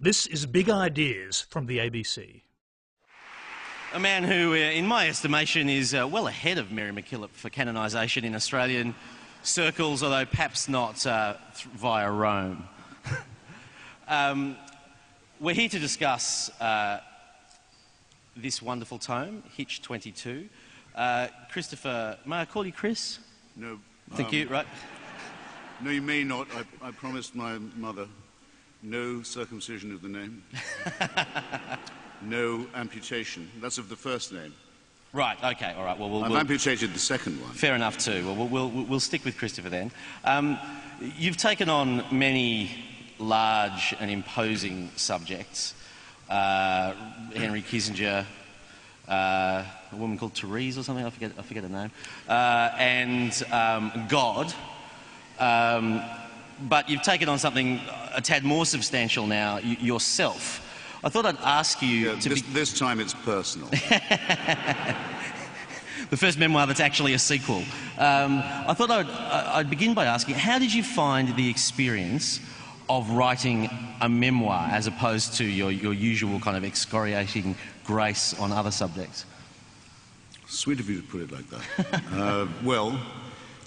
This is Big Ideas from the ABC. A man who, uh, in my estimation, is uh, well ahead of Mary MacKillop for canonisation in Australian circles, although perhaps not uh, via Rome. um, we're here to discuss uh, this wonderful tome, Hitch 22. Uh, Christopher, may I call you Chris? No. Thank um, you, right? No, you may not. I, I promised my mother no circumcision of the name, no amputation. That's of the first name. Right, okay, all right. Well, we'll, I've we'll amputated the second one. fair enough too. Well, we'll, we'll, we'll stick with Christopher then. Um, you've taken on many large and imposing subjects. Uh, Henry Kissinger, uh, a woman called Therese or something, I forget, I forget her name, uh, and um, God. Um, but you've taken on something a tad more substantial now y- yourself. I thought I'd ask you Yeah, to this, this time it's personal. the first memoir that's actually a sequel. Um, I thought I'd, I'd begin by asking, how did you find the experience of writing a memoir as opposed to your, your usual kind of excoriating grace on other subjects? Sweet of you to put it like that. uh, well,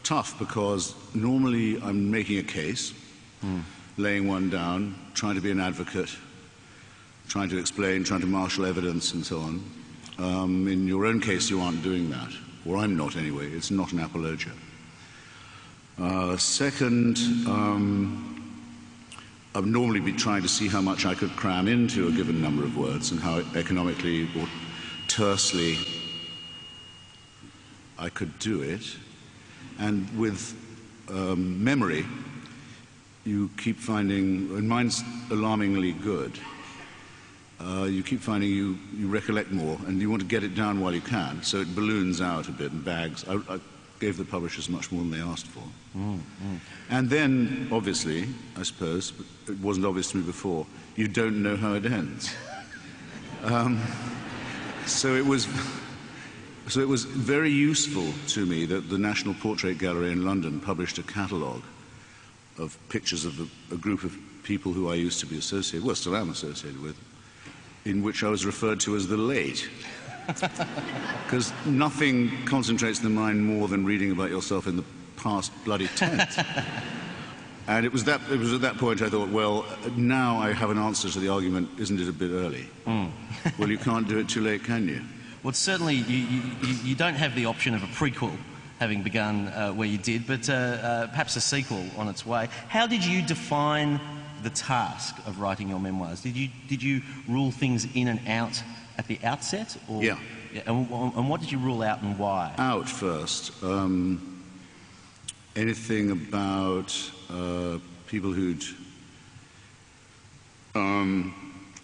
tough because normally I'm making a case, laying one down, trying to be an advocate, trying to explain, trying to marshal evidence, and so on. Um, in your own case, you aren't doing that, or I'm not anyway. It's not an apologia. Uh, second, um, I've normally been trying to see how much I could cram into a given number of words and how economically or tersely I could do it. And with um, memory, you keep finding, and mine's alarmingly good, uh, you keep finding you, you recollect more and you want to get it down while you can, so it balloons out a bit and bags. I, I gave the publishers much more than they asked for. And then, obviously, I suppose, it wasn't obvious to me before, you don't know how it ends. Um, so it was. So it was very useful to me that the National Portrait Gallery in London published a catalogue of pictures of a, a group of people who I used to be associated, well, still am associated with, in which I was referred to as the late. Because nothing concentrates the mind more than reading about yourself in the past bloody tense. and it was, that, it was at that point I thought, well, now I have an answer to the argument, isn't it a bit early? Hmm. well, you can't do it too late, can you? Well, certainly you, you, you- don't have the option of a prequel having begun uh, where you did, but uh, uh, perhaps a sequel on its way. How did you define the task of writing your memoirs? Did you, did you rule things in and out at the outset? Or, Yeah. and, and what did you rule out and why? out first. Um, anything about uh, people who'd um,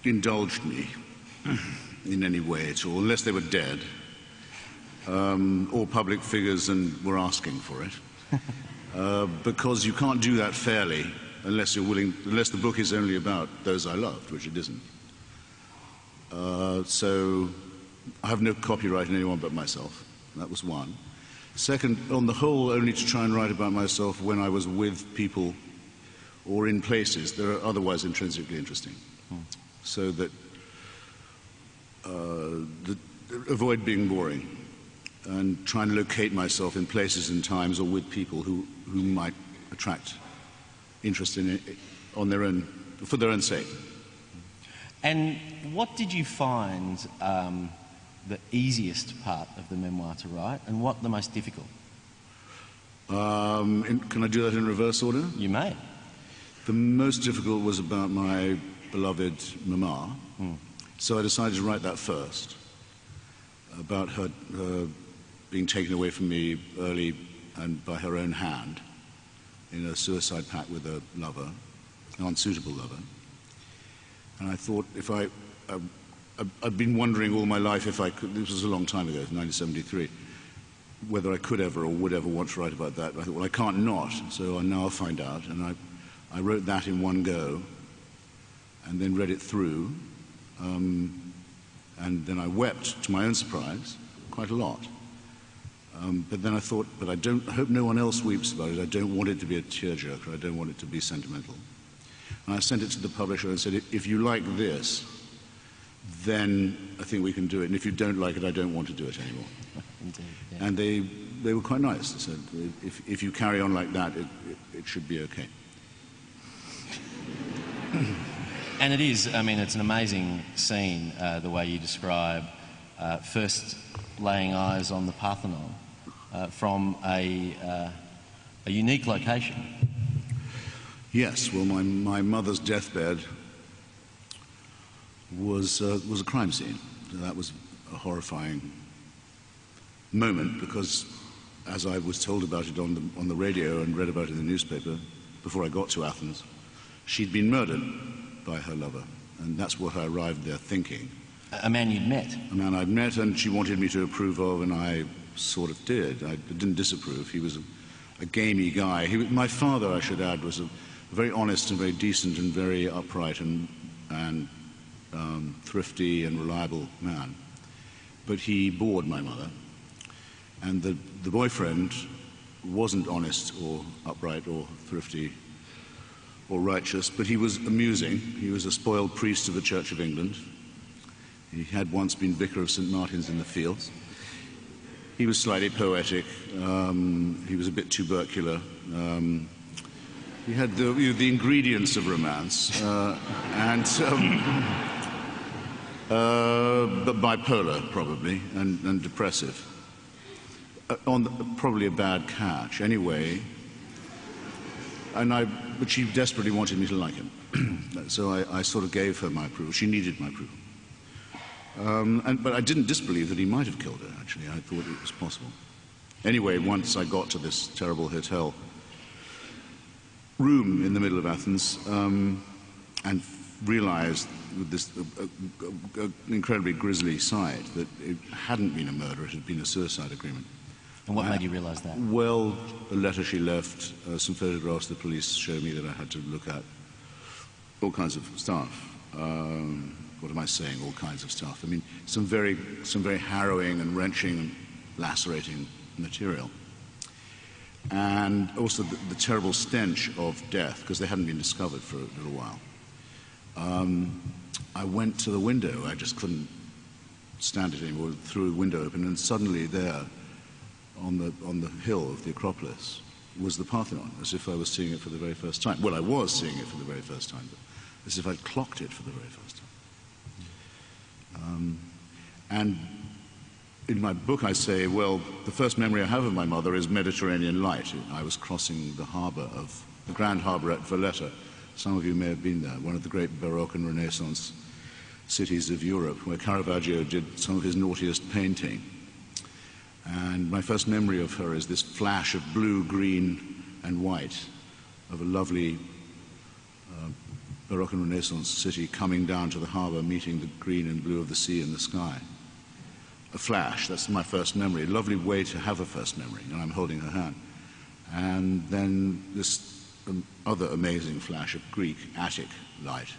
indulged me in any way at all, unless they were dead, um, or public figures and were asking for it. uh, because you can't do that fairly unless you're willing, unless the book is only about those I loved, which it isn't. Uh, so I have no copyright in anyone but myself. That was one. Second, on the whole, only to try and write about myself when I was with people or in places that are otherwise intrinsically interesting. So that, uh, that avoid being boring and try and locate myself in places and times or with people who, who might attract interest in it on their own, for their own sake. And what did you find um, the easiest part of the memoir to write, and what the most difficult? Um, in, can I do that in reverse order? You may. The most difficult was about my beloved Mama. So I decided to write that first, about her, her being taken away from me early and by her own hand in a suicide pact with a lover, an unsuitable lover. And I thought if I, I, I'd been wondering all my life if I could, this was a long time ago, 1973, whether I could ever or would ever want to write about that. I thought, well, I can't not, so I now I'll find out. And I, I wrote that in one go and then read it through. Um, and then I wept, to my own surprise, quite a lot. Um, but then I thought, but I don't I hope no one else weeps about it. I don't want it to be a tearjerker. I don't want it to be sentimental. And I sent it to the publisher and said, if you like this, then I think we can do it. And if you don't like it, I don't want to do it anymore. Indeed, yeah. And they, they were quite nice. They said, if, if you carry on like that, it, it, it should be okay. And it is, I mean, it's an amazing scene, uh, the way you describe uh, first laying eyes on the Parthenon uh, from a, uh, a unique location. Yes, well, my, my mother's deathbed was, uh, was a crime scene. That was a horrifying moment because, as I was told about it on the, on the radio and read about it in the newspaper before I got to Athens, she'd been murdered by her lover. And that's what I arrived there thinking. A man you'd met. A man I'd met and she wanted me to approve of, and I sort of did. I didn't disapprove. He was a, a gamey guy. He, my father, I should add, was a very honest and very decent and very upright and, and um, thrifty and reliable man. But he bored my mother. And the, the boyfriend wasn't honest or upright or thrifty or righteous, but he was amusing. He was a spoiled priest of the Church of England. He had once been vicar of St. Martin's in the Fields. He was slightly poetic. Um, he was a bit tubercular. Um, he had the, you know, the ingredients of romance, uh, and um, uh, but bipolar probably, and, and depressive. Uh, on the, probably a bad catch. Anyway, and I, but she desperately wanted me to like him, so I, I, sort of gave her my approval. She needed my approval. Um, and, but I didn't disbelieve that he might have killed her. Actually, I thought it was possible. Anyway, once I got to this terrible hotel room in the middle of Athens um, and realized with this uh, uh, uh, incredibly grisly sight that it hadn't been a murder, it had been a suicide agreement. And what made you realize that? Well, a letter she left, uh, some photographs the police showed me that I had to look at, all kinds of stuff. Um, what am I saying? All kinds of stuff. I mean, some very, some very harrowing and wrenching and lacerating material and also the, the, terrible stench of death, because they hadn't been discovered for a little while. Um, I went to the window, I just couldn't stand it anymore, threw the window open, and suddenly there, on the, on the hill of the Acropolis, was the Parthenon, as if I was seeing it for the very first time. Well, I was seeing it for the very first time, but as if I'd clocked it for the very first time. Um, and in my book, I say, well, the first memory I have of my mother is Mediterranean light. I was crossing the harbor of the Grand Harbor at Valletta. Some of you may have been there, one of the great Baroque and Renaissance cities of Europe, where Caravaggio did some of his naughtiest painting. And my first memory of her is this flash of blue, green, and white of a lovely uh, Baroque and Renaissance city coming down to the harbor, meeting the green and blue of the sea and the sky a flash. That's my first memory. A lovely way to have a first memory, and I'm holding her hand. And then this um, other amazing flash of Greek attic light,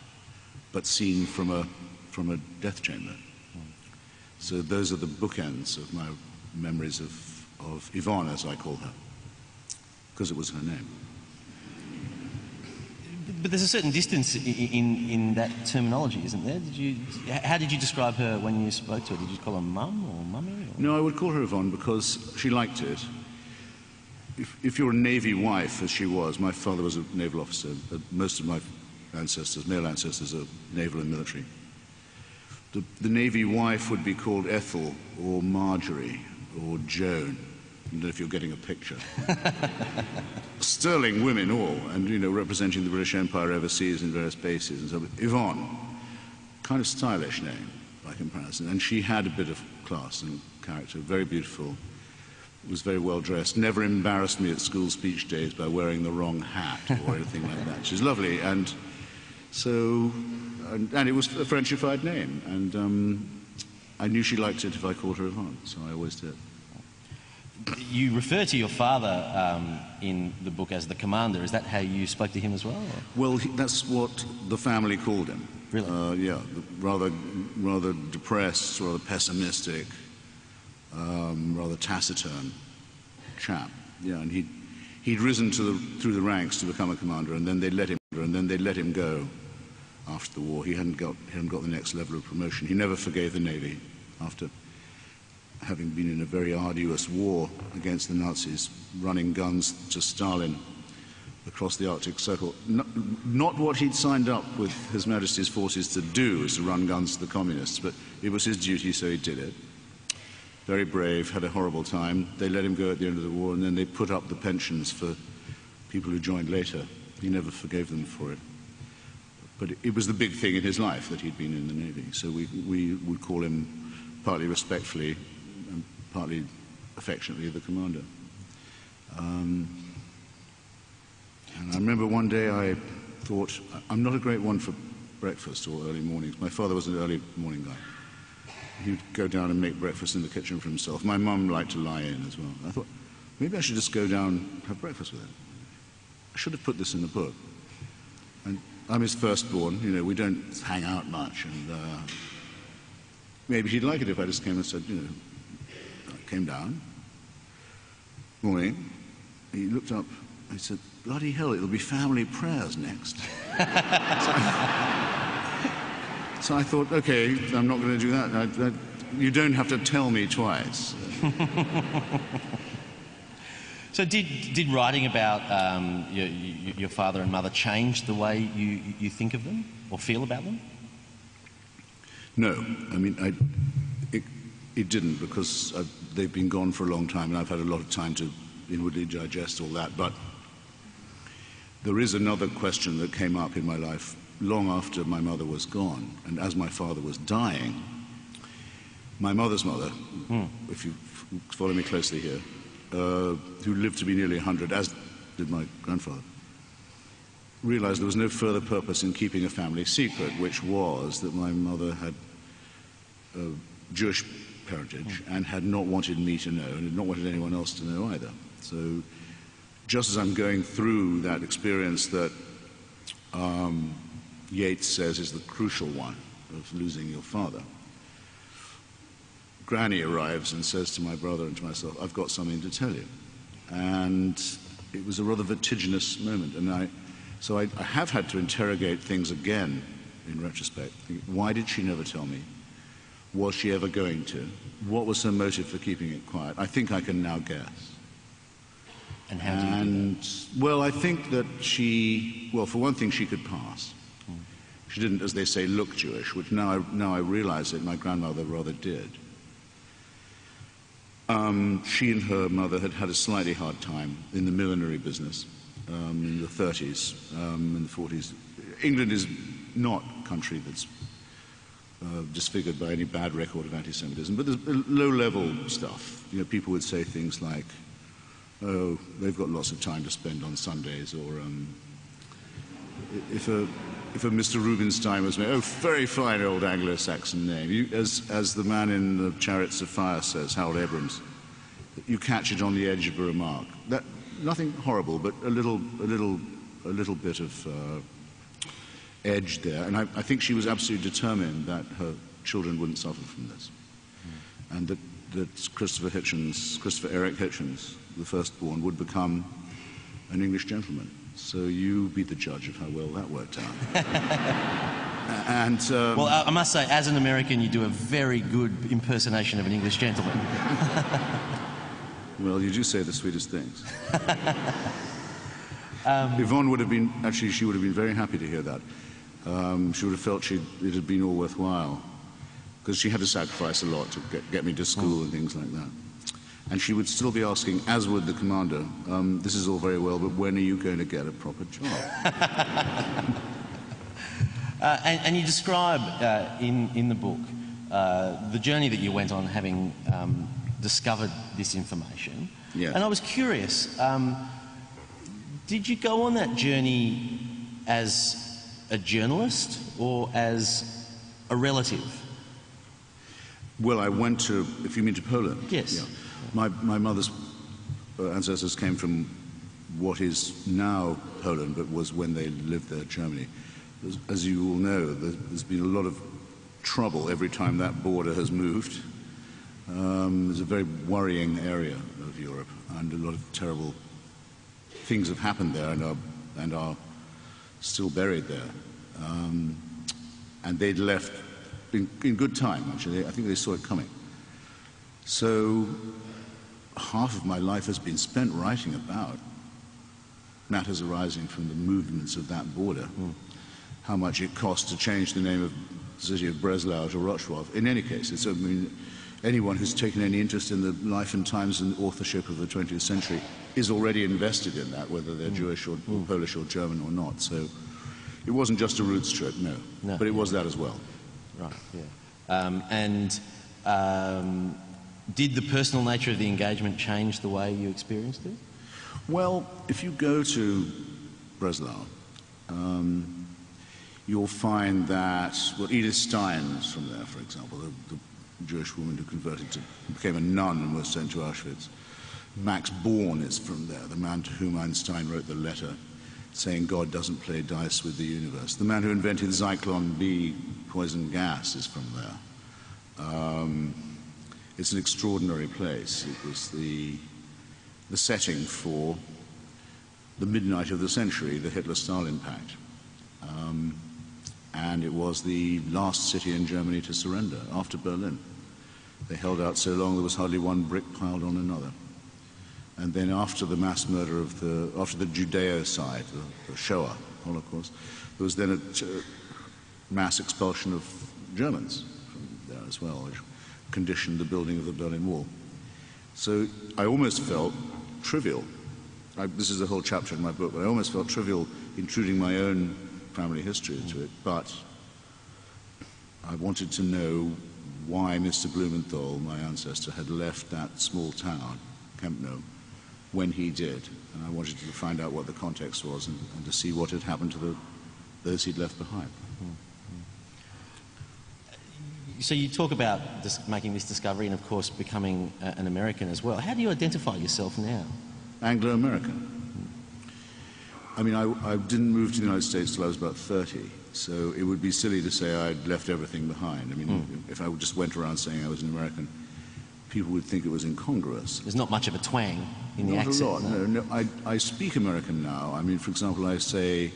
but seen from a, from a death chamber. So those are the bookends of my memories of, of Yvonne, as I call her, because it was her name but there's a certain distance in, in, in, that terminology, isn't there? Did you, how did you describe her when you spoke to her? Did you call her mum or mummy? Or? No, I would call her Yvonne because she liked it. If, if, you're a Navy wife, as she was, my father was a naval officer, but most of my ancestors, male ancestors, are naval and military. The, the Navy wife would be called Ethel or Marjorie or Joan. I don't know if you're getting a picture. Sterling women all, and you know, representing the British Empire overseas in various bases. And so, Yvonne, kind of stylish name by comparison, and she had a bit of class and character, very beautiful, was very well dressed, never embarrassed me at school speech days by wearing the wrong hat or anything like that. She's lovely, and so, and, and, it was a Frenchified name, and um, I knew she liked it if I called her Yvonne, so I always did you refer to your father um, in the book as the commander. Is that how you spoke to him as well? Or? Well, he, that's what the family called him. Really? Uh, yeah, rather, rather depressed, rather pessimistic, um, rather taciturn chap. Yeah, and he'd, he'd risen to the, through the ranks to become a commander, and then they let him and then they let him go after the war. He hadn't got, he hadn't got the next level of promotion. He never forgave the Navy after having been in a very arduous war against the Nazis, running guns to Stalin across the Arctic Circle. Not, not, what he'd signed up with His Majesty's forces to do, is to run guns to the communists, but it was his duty, so he did it. Very brave, had a horrible time. They let him go at the end of the war, and then they put up the pensions for people who joined later. He never forgave them for it. But it was the big thing in his life that he'd been in the Navy, so we, we would call him partly respectfully partly affectionately the commander. Um, and I remember one day I thought, I'm not a great one for breakfast or early mornings. My father was an early morning guy. He'd go down and make breakfast in the kitchen for himself. My mum liked to lie in as well. I thought, maybe I should just go down and have breakfast with him. I should have put this in the book. And I'm his firstborn, you know, we don't hang out much. And uh, maybe he'd like it if I just came and said, you know, came down. Morning. He looked up. He said, bloody hell, it'll be family prayers next. so, I thought, okay, I'm not going to do that. I, I, you don't have to tell me twice. so did, did writing about um, your, your, father and mother change the way you, you think of them or feel about them? No. I mean, I, it, it didn't because I've, they've been gone for a long time and I've had a lot of time to inwardly digest all that. But there is another question that came up in my life long after my mother was gone, and as my father was dying. My mother's mother, hmm. if you follow me closely here, uh, who lived to be nearly 100, as did my grandfather, realized there was no further purpose in keeping a family secret, which was that my mother had a Jewish parentage and had not wanted me to know and had not wanted anyone else to know either. So just as I'm going through that experience that um, Yeats says is the crucial one of losing your father, Granny arrives and says to my brother and to myself, I've got something to tell you. And it was a rather vertiginous moment. And I, so I, I have had to interrogate things again in retrospect. Why did she never tell me? Was she ever going to? What was her motive for keeping it quiet? I think I can now guess. And how do you and, Well, I think that she, well, for one thing, she could pass. Hmm. She didn't, as they say, look Jewish, which now I, now I realize that my grandmother rather did. Um, she and her mother had had a slightly hard time in the millinery business um, in the 30s, um, in the 40s. England is not a country that's uh, disfigured by any bad record of anti-Semitism, but there's low-level stuff. You know, people would say things like, oh, they've got lots of time to spend on Sundays, or um, if a if a Mr. Rubinstein was made, oh, very fine old Anglo-Saxon name. You, as, as the man in the Chariots of Fire says, Harold Abrahams, you catch it on the edge of a remark. That, nothing horrible, but a little, a little, a little bit of uh, edge there. And I, I, think she was absolutely determined that her children wouldn't suffer from this. Mm. And that, that Christopher Hitchens, Christopher Eric Hitchens, the firstborn, would become an English gentleman. So you be the judge of how well that worked out. and um, well, I must say, as an American, you do a very good impersonation of an English gentleman. well, you do say the sweetest things. um, Yvonne would have been actually, she would have been very happy to hear that. Um, she would have felt she it had been all worthwhile because she had to sacrifice a lot to get, get me to school oh. and things like that. And she would still be asking, as would the commander, um, this is all very well, but when are you going to get a proper job? uh, and, and, you describe uh, in, in the book uh, the journey that you went on having um, discovered this information. Yeah. And I was curious, um, did you go on that journey as a journalist or as a relative? Well, I went to, if you mean to Poland. Yes. Yeah. My, my mother's uh, ancestors came from what is now Poland, but was when they lived there, Germany. As, as you all know, there's been a lot of trouble every time that border has moved. Um, it's a very worrying area of Europe, and a lot of terrible things have happened there, and our, and our still buried there. Um, and they'd left in, in good time, actually. I think they saw it coming. So half of my life has been spent writing about matters arising from the movements of that border. Mm. How much it cost to change the name of the city of Breslau to Wrocław. In any case, it's, I mean, anyone who's taken any interest in the life and times and authorship of the 20th century is already invested in that, whether they're mm. Jewish or, or mm. Polish or German or not. So it wasn't just a roots trip, no, no but it yeah. was that as well. Right, yeah. Um, and um, did the personal nature of the engagement change the way you experienced it? Well, if you go to Breslau, um, you'll find that, well, Edith Stein is from there, for example, the, the Jewish woman who converted to, became a nun and was sent to Auschwitz. Max Born is from there, the man to whom Einstein wrote the letter saying God doesn't play dice with the universe. The man who invented Zyklon B poison gas is from there. Um, it's an extraordinary place. It was the, the setting for the midnight of the century, the Hitler-Stalin Pact. Um, and it was the last city in Germany to surrender after Berlin. They held out so long there was hardly one brick piled on another. And then after the mass murder of the, after the Judeocide, the, the Shoah Holocaust, there was then a uh, mass expulsion of Germans from there as well, which conditioned the building of the Berlin Wall. So I almost felt trivial. I, this is a whole chapter in my book, but I almost felt trivial intruding my own family history into it. But I wanted to know why Mr. Blumenthal, my ancestor, had left that small town, Kempno, when he did. And I wanted to find out what the context was and, and to see what had happened to the, those he'd left behind. So you talk about this, making this discovery and, of course, becoming a, an American as well. How do you identify yourself now? Anglo-American. I mean, I, I, didn't move to the United States till I was about 30, so it would be silly to say I'd left everything behind. I mean, mm. if I just went around saying I was an American, people would think it was incongruous. There's not much of a twang in not the accent. Not a lot, no. no, no I, I speak American now. I mean, for example, I say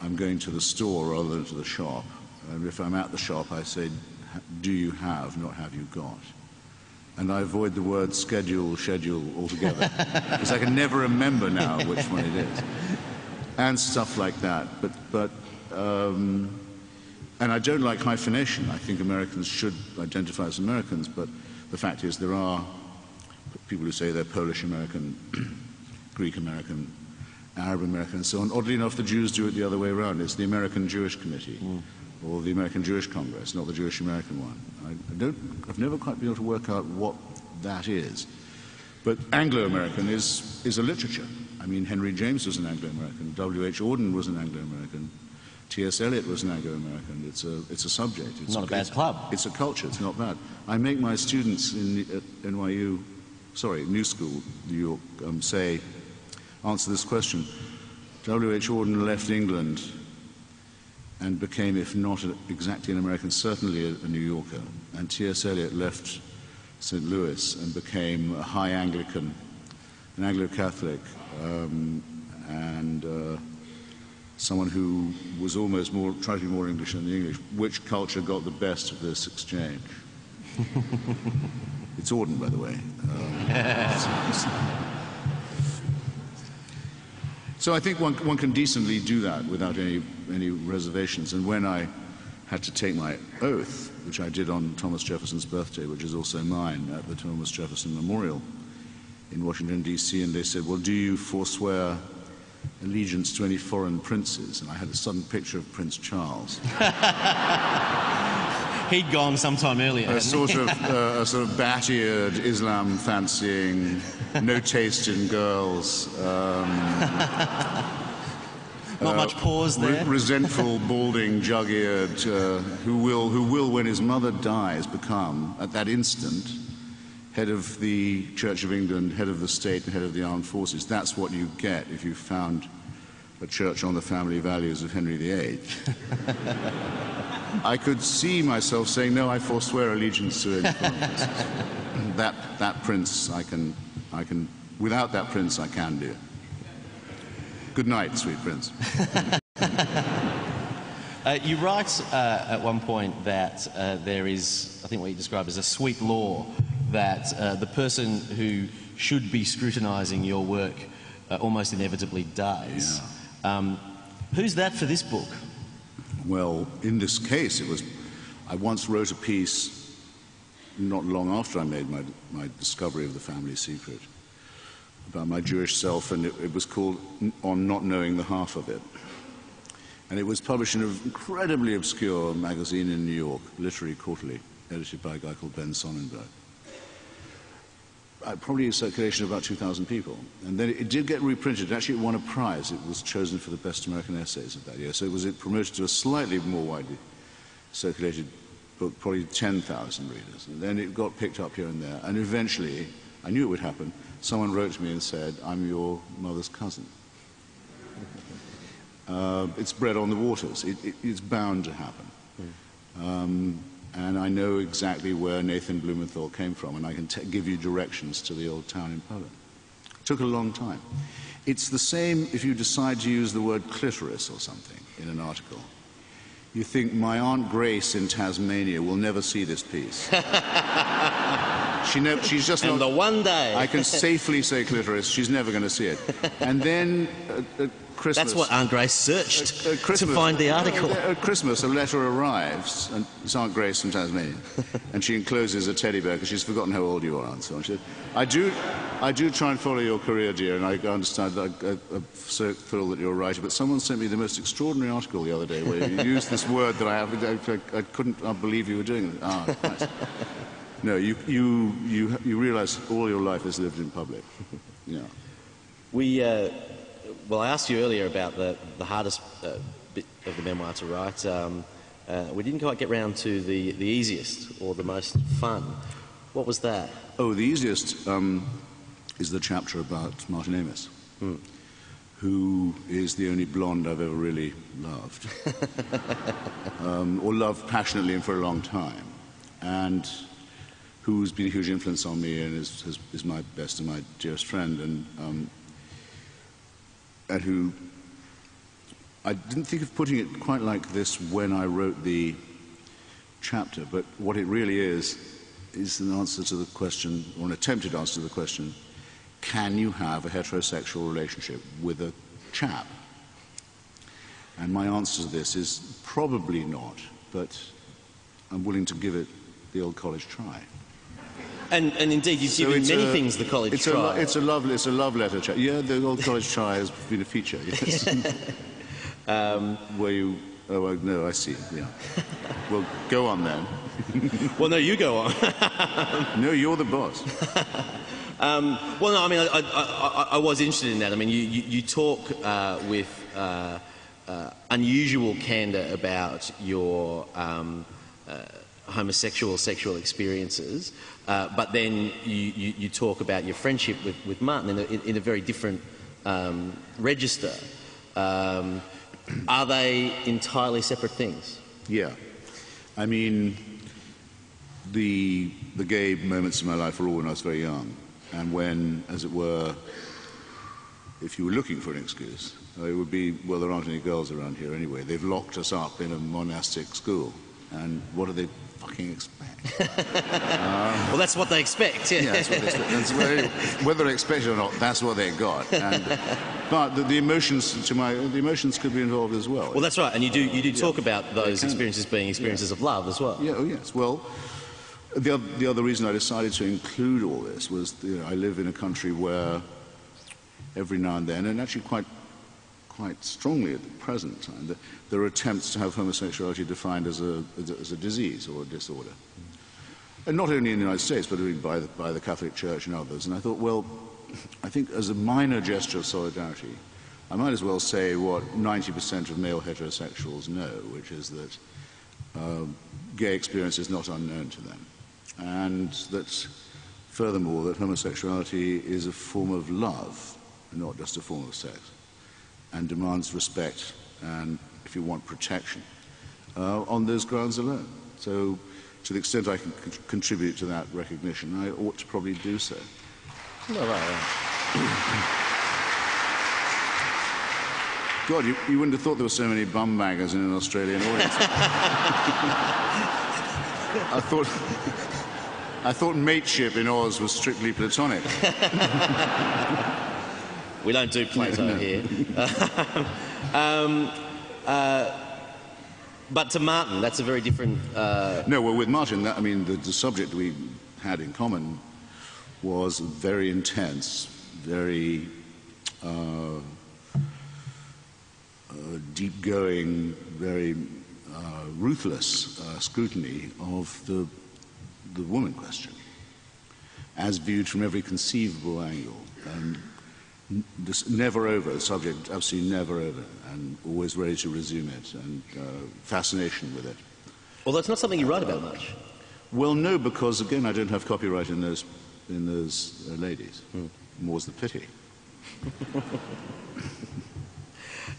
I'm going to the store rather than to the shop. And if I'm at the shop, I say, do you have, not have you got. And I avoid the word schedule, schedule altogether. because I can never remember now which one it is. And stuff like that. But, but um, and I don't like hyphenation. I think Americans should identify as Americans, but the fact is there are people who say they're Polish American, Greek American, Arab American, and so on. Oddly enough, the Jews do it the other way around. It's the American Jewish Committee. Mm. Or the American Jewish Congress, not the Jewish American one. I, don't, I've never quite been able to work out what that is. But Anglo-American is, is a literature. I mean, Henry James was an Anglo-American. W.H. Auden was an Anglo-American. T.S. Eliot was an Anglo-American. It's a, it's a subject. It's not a, a bad club. It's a culture. It's not bad. I make my students in, at NYU sorry, New School, New York, um, say, answer this question. W.H. Auden left England and became, if not exactly an American, certainly a, a New Yorker. And T.S. Eliot left St. Louis and became a high Anglican, an Anglo-Catholic, um, and uh, someone who was almost more, tried to be more English than the English. Which culture got the best of this exchange? It's Auden, by the way. Um, so I think one, one can decently do that without any, any reservations. And when I had to take my oath, which I did on Thomas Jefferson's birthday, which is also mine, at the Thomas Jefferson Memorial in Washington, D.C., and they said, well, do you forswear allegiance to any foreign princes? And I had a sudden picture of Prince Charles. He'd gone sometime earlier. A sort of uh, a sort of bat-eared Islam fancying, no taste in girls. Um, Not uh, much pause there. Re resentful, balding, jug-eared, uh, who will, who will, when his mother dies, become at that instant head of the Church of England, head of the state, and head of the armed forces. That's what you get if you found a church on the family values of Henry VIII. I could see myself saying, no, I forswear allegiance to that, that prince I can, I can, without that prince I can do. Good night, sweet prince. Uh, you write uh, at one point that uh, there is, I think what you describe as a sweet law, that uh, the person who should be scrutinising your work uh, almost inevitably does. Um, who's that for this book? Well, in this case, it was. I once wrote a piece not long after I made my, my discovery of the family secret about my Jewish self, and it, it was called On Not Knowing the Half of It. And it was published in an incredibly obscure magazine in New York, Literary Quarterly, edited by a guy called Ben Sonnenberg. Uh, probably a circulation of about 2,000 people. And then it, did get reprinted. Actually, it won a prize. It was chosen for the best American essays of that year. So it was promoted to a slightly more widely circulated book, probably 10,000 readers. And then it got picked up here and there. And eventually, I knew it would happen. Someone wrote to me and said, I'm your mother's cousin. Uh, it's bread on the waters. It, it, it's bound to happen. Um, and I know exactly where Nathan Blumenthal came from, and I can t- give you directions to the old town in Poland. It took a long time. It's the same if you decide to use the word clitoris or something in an article. You think, my Aunt Grace in Tasmania will never see this piece. she never, she's just And not. the one day. I can safely say clitoris. She's never going to see it. And then uh, at Christmas. That's what Aunt Grace searched At to find the article. At Christmas, a letter arrives, and it's Aunt Grace from Tasmania, and she encloses a teddy bear because she's forgotten how old you are, and so on. She said, "I do, I do try and follow your career, dear, and I understand. I, I, I'm so thrilled that you're a writer. But someone sent me the most extraordinary article the other day where you used this word that I. I, I, I couldn't uh, believe you were doing it. Ah. No, you, you, you, you realise all your life is lived in public. Yeah. We, uh, well, I asked you earlier about the, the hardest uh, bit of the memoir to write. Um, uh, we didn't quite get round to the, the easiest or the most fun. What was that? Oh, the easiest um, is the chapter about Martin Amis, who is the only blonde I've ever really loved, um, or loved passionately and for a long time, and who's been a huge influence on me and is, is, is my best and my dearest friend, and, um, and who I didn't think of putting it quite like this when I wrote the chapter, but what it really is is an answer to the question, or an attempted answer to the question, can you have a heterosexual relationship with a chap? And my answer to this is probably not, but I'm willing to give it the old college try. And, and indeed, you've So given many a- things the college it's try. A, it's a love, it's a love letter. Yeah, the old college try has been a feature. Yes. Um, Where you? Oh well, no, I see. Yeah. well, go on then. well, no, you go on. No, you're the boss. Um, well, no, I mean, I, I, I, I was interested in that. I mean, you, you, you talk uh, with uh, uh, unusual candour about your um, uh, homosexual sexual experiences, uh, but then you, you, you talk about your friendship with, with Martin in a, in, a very different um, register. Um, are they entirely separate things? Yeah. I mean, the, the gay moments in my life were all when I was very young. And when, as it were, if you were looking for an excuse, uh, it would be, well, there aren't any girls around here anyway. They've locked us up in a monastic school. And what do they fucking expect? Uh, well, that's what they expect. Yeah. Yeah, that's what they expect. That's very- whether they expect it or not, that's what they got. And, but the, the emotions to my the emotions could be involved as well. Well, that's right, and you do you do talk about those experiences being experiences of love as well. Yeah, oh yes. Well, the, oth- the other reason I decided to include all this was you know, I live in a country where every now and then, and actually quite, quite strongly at the present time, that there are attempts to have homosexuality defined as a, as a, disease or a disorder. And not only in the United States, but by the, by the Catholic Church and others. And I thought, well, I think as a minor gesture of solidarity, I might as well say what 90% of male heterosexuals know, which is that um, gay experience is not unknown to them. And that, furthermore, that homosexuality is a form of love, not just a form of sex, and demands respect and, if you want, protection uh, on those grounds alone. So, to the extent I can con- contribute to that recognition, I ought to probably do so. Right. God, you, you wouldn't have thought there were so many bum baggers in an Australian audience. I thought, I thought mateship in Oz was strictly platonic. We don't do Plato here. um, uh, but to Martin, that's a very different. Uh, No, well, with Martin, that, I mean, the, the subject we had in common was very intense, very uh, uh, deep going, very uh, ruthless uh, scrutiny of the, the woman question, as viewed from every conceivable angle. And never over, the subject absolutely never over, and always ready to resume it, and uh, fascination with it. although it's not something you write about much. Well, no, because again, I don't have copyright in those in those uh, ladies. More's the pity.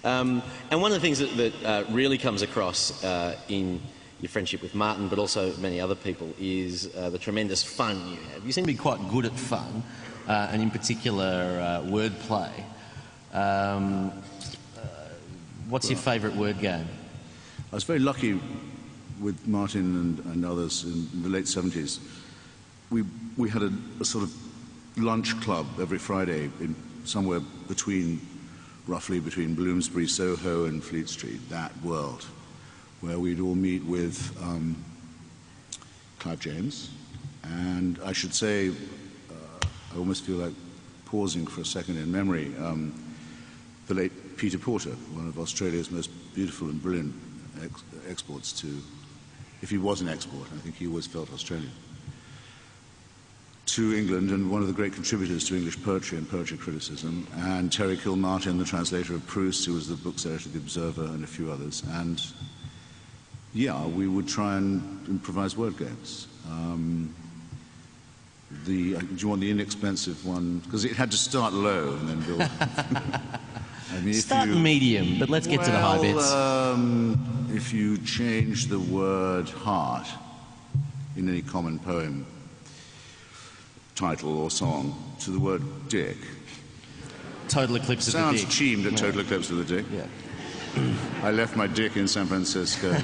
Um, and one of the things that, that uh, really comes across uh, in your friendship with Martin, but also many other people, is uh, the tremendous fun you have. You seem to be quite good at fun, uh, and in particular, uh, wordplay. Um, uh, what's your favourite word game? I was very lucky with Martin and, and others in the late 70s. We, we had a, a sort of lunch club every Friday in somewhere between, roughly between Bloomsbury, Soho, and Fleet Street, that world, where we'd all meet with um, Clive James. And I should say, I almost feel like pausing for a second in memory. Um, the late Peter Porter, one of Australia's most beautiful and brilliant ex- exports to, if he was an export, I think he always felt Australian, to England and one of the great contributors to English poetry and poetry criticism, and Terry Kilmartin, the translator of Proust, who was the books editor of The Observer, and a few others. And yeah, we would try and improvise word games. Um, the, uh, do you want the inexpensive one? Because it had to start low and then build. I mean, Start you- medium, but let's get to the high bits. Um, if you change the word heart in any common poem title or song to the word dick, Total eclipse of sounds the dick. Sounds cheamed at total eclipse of the dick. Yeah. I left my dick in San Francisco.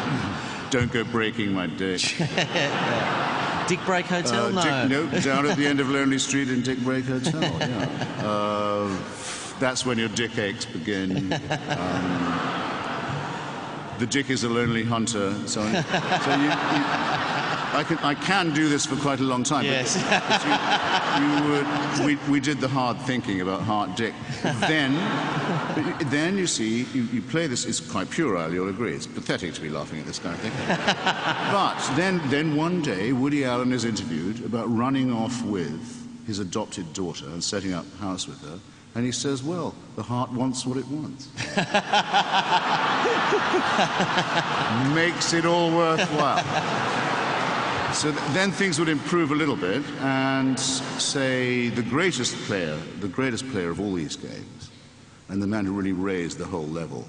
Um, don't go breaking my dick. Dick Break Hotel? Uh, no. Dick, down at the end of Lonely Street in Dick Break Hotel. Yeah. Uh, that's when your dick aches begin. Um, the dick is a lonely hunter. So, so you, you, I, can, I can do this for quite a long time. Yes. but you, you would, we, we did the hard thinking about heart dick. Then, then you see, you, you play this. It's quite puerile. You'll agree. It's pathetic to be laughing at this kind of thing. But then, then one day, Woody Allen is interviewed about running off with his adopted daughter and setting up house with her. And he says, Well, the heart wants what it wants. Makes it all worthwhile. So th- then things would improve a little bit, and say the greatest player, the greatest player of all these games, and the man who really raised the whole level,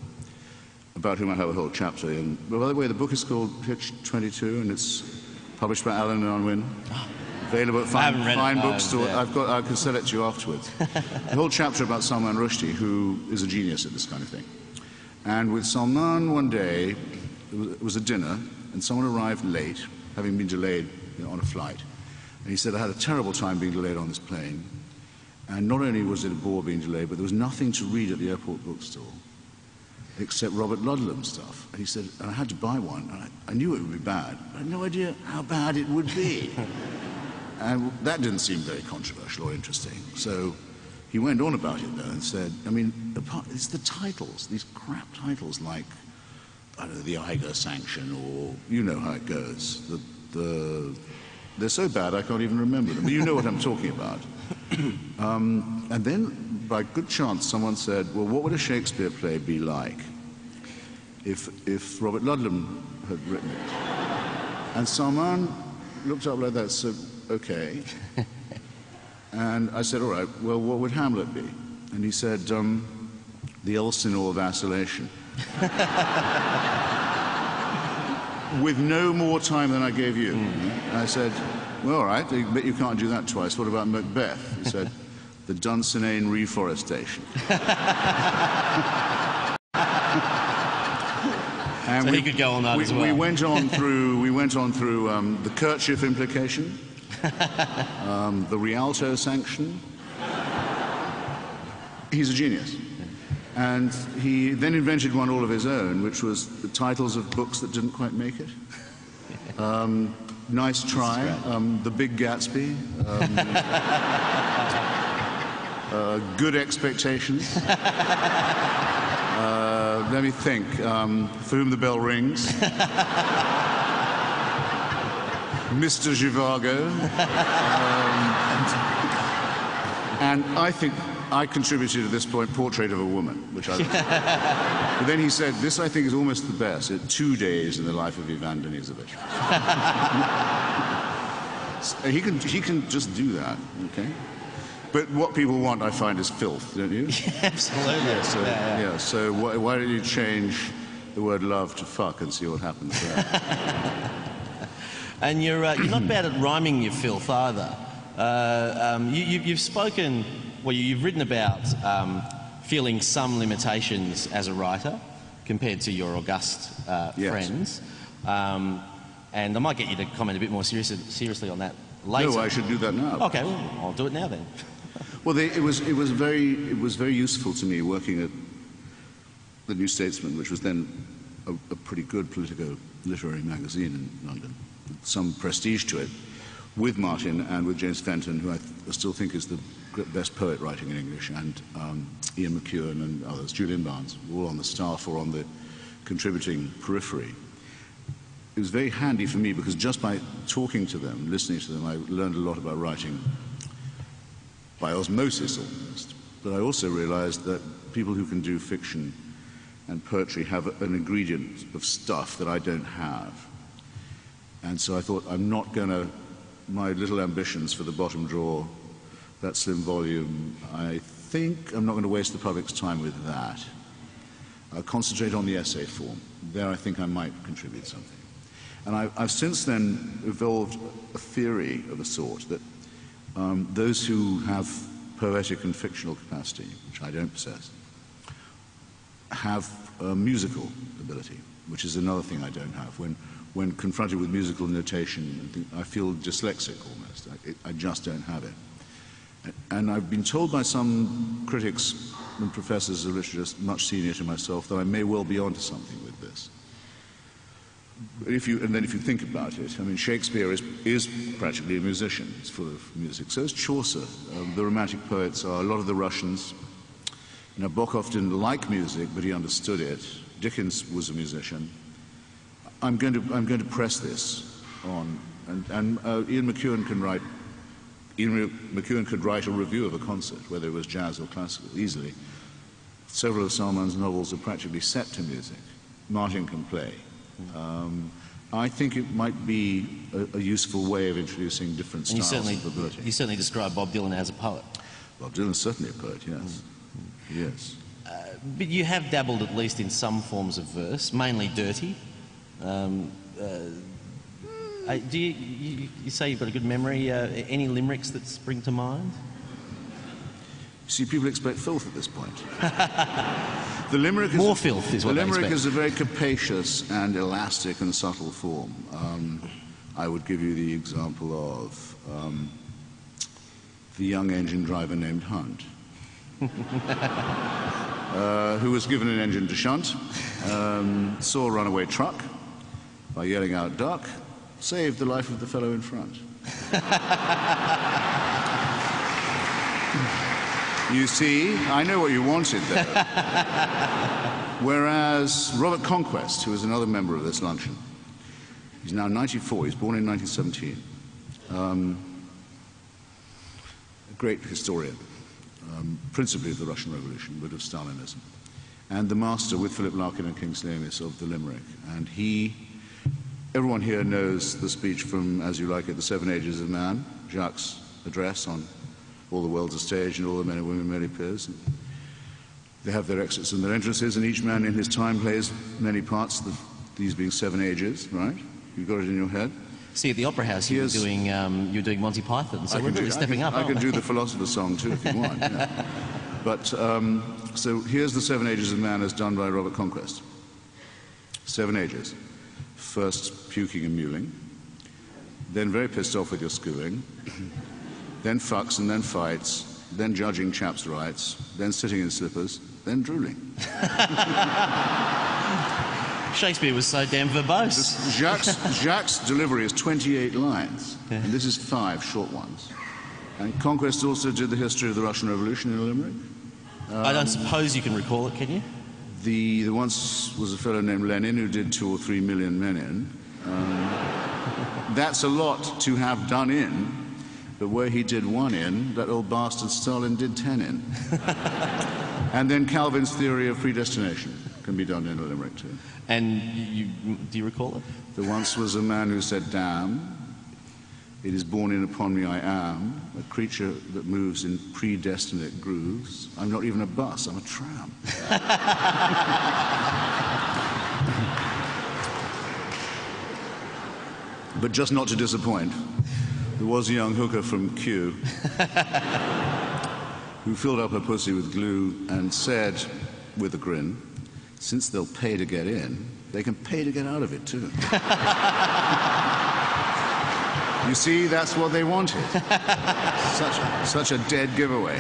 about whom I have a whole chapter in. But by the way, the book is called Hitch 22, and it's published by Allen and Unwin. Available at fine, haven't read it, fine oh, no, bookstore. yeah. I've got, I can sell it to you afterwards. the whole chapter about Salman Rushdie, who is a genius at this kind of thing. And with Salman one day, it was, it was a dinner, and someone arrived late, having been delayed you know, on a flight. And he said, I had a terrible time being delayed on this plane. And not only was it a bore being delayed, but there was nothing to read at the airport bookstore except Robert Ludlum stuff. And he said, and I had to buy one. And I, I knew it would be bad, I had no idea how bad it would be. and that didn't seem very controversial or interesting. So he went on about it, though, and said, I mean, apart, it's the titles, these crap titles like, I don't know, the Eiger sanction, or you know how it goes. The, the, they're so bad I can't even remember them. But you know what I'm talking about. Um, and then, by good chance, someone said, Well, what would a Shakespeare play be like if, if Robert Ludlum had written it? And Salman looked up like that, said, Okay. And I said, All right, well, what would Hamlet be? And he said, um, The Elsinore Vacillation. With no more time than I gave you. And I said, Well, all right, but you can't do that twice. What about Macbeth? He said, the Dunsinane reforestation. and So he could go on that we, as well. We went on through, we went on through um, the Kerchief implication, um, the Rialto sanction. He's a genius. And he then invented one all of his own, which was the titles of books that didn't quite make it. Um, nice try, um, The Big Gatsby, um, uh, Good Expectations. Uh, let me think. Um, for Whom the Bell Rings. Mr. Zhivago. Um, and I think I contributed at this point Portrait of a Woman, which I. but then he said, This I think is almost the best. At two days in the life of Ivan Denisovich. So he, can, he can just do that, okay? But what people want, I find, is filth, don't you? Absolutely. Yeah, so, Yeah, yeah. so why, why don't you change the word love to fuck and see what happens there? And you're, uh, you're not bad at rhyming your filth either. Uh, um, you, you, you've spoken, well, you- you've written about um, feeling some limitations as a writer compared to your august uh, Yes. friends. Um, and I might get you to comment a bit more serious, seriously on that later. no, I should do that now. Okay, well, I'll do it now then. Well, they, it, was, it, was very, it was very useful to me working at the New Statesman, which was then a, a pretty good political literary magazine in London, some prestige to it, with Martin and with James Fenton, who I th- still think is the best poet writing in English, and um, Ian McEwan and others, Julian Barnes, all on the staff or on the contributing periphery. It was very handy for me because just by talking to them, listening to them, I learned a lot about writing by osmosis almost. But I also realized that people who can do fiction and poetry have an ingredient of stuff that I don't have. And so I thought, I'm not going to, my little ambitions for the bottom drawer, that slim volume, I think I'm not going to waste the public's time with that. I'll concentrate on the essay form. There I think I might contribute something. And I, I've since then evolved a theory of a sort that um, those who have poetic and fictional capacity, which I don't possess, have a musical ability, which is another thing I don't have. When, when confronted with musical notation, I, feel dyslexic almost. I, it, I just don't have it. And I've been told by some critics and professors of literature much senior to myself that I may well be onto something with this. If you, and then if you think about it, I mean, Shakespeare is, is practically a musician. He's full of music. So is Chaucer. Um, the Romantic poets are a lot of the Russians. Nabokov didn't like music, but he understood it. Dickens was a musician. I'm going to, I'm going to press this on. And, and uh, Ian McEwan can write, Ian McEwan could write a review of a concert, whether it was jazz or classical, easily. Several of Salman's novels are practically set to music. Martin can play. Um, I think it might be a, a useful way of introducing different styles certainly, of ability. you certainly describe Bob Dylan as a poet. Bob Dylan's certainly a poet, yes. Yes. But you have dabbled at least in some forms of verse, mainly dirty. Um, uh, do you, you, you say you've got a good memory? Uh, any limericks that spring to mind? See, people expect filth at this point. the limerick is More filth is what the limerick is a very capacious and elastic and subtle form. Um, I would give you the example of um, the young engine driver named Hunt, uh, who was given an engine to shunt, um, saw a runaway truck by yelling out "duck," saved the life of the fellow in front. You see, I know what you wanted there. Whereas Robert Conquest, who is another member of this luncheon, he's now 94, he's born in 1917, um, a great historian, um, principally of the Russian Revolution, but of Stalinism, and the master with Philip Larkin and Kingsley Amis of the Limerick. And he, everyone here knows the speech from As You Like It, The Seven Ages of Man, Jacques' address on all the world's a stage and all the men and women merely peers. They have their exits and their entrances, and each man in his time plays many parts, the, these being seven ages, right? You've got it in your head. see at the Opera House you were Here's- doing um, you were doing Monty Python, so I we're can do- really I can- up. I can do the philosopher's song too if you want. yeah. But um, so here's the Seven Ages of Man as done by Robert Conquest. Seven ages. First puking and mewling, then very pissed off with your schooling, then fucks and then fights, then judging chaps' rights, then sitting in slippers, then drooling. Shakespeare was so damn verbose. Jacques, Jacques' delivery is 28 lines, and this is five short ones. And Conquest also did the history of the Russian Revolution in a limerick. I don't um, suppose you can recall it, can you? The, there once was a fellow named Lenin who did two or three million men in. Um, that's a lot to have done in, but where he did one in, that old bastard Stalin did ten in. and then Calvin's theory of predestination can be done in a limerick too. And you, you, do you recall it? There once was a man who said, Damn, it is born in upon me I am, a creature that moves in predestinate grooves. I'm not even a bus, I'm a tram. but just not to disappoint, there was a young hooker from Kew who filled up her pussy with glue and said, with a grin, since they'll pay to get in, they can pay to get out of it too. you see, that's what they wanted. Such, such a dead giveaway.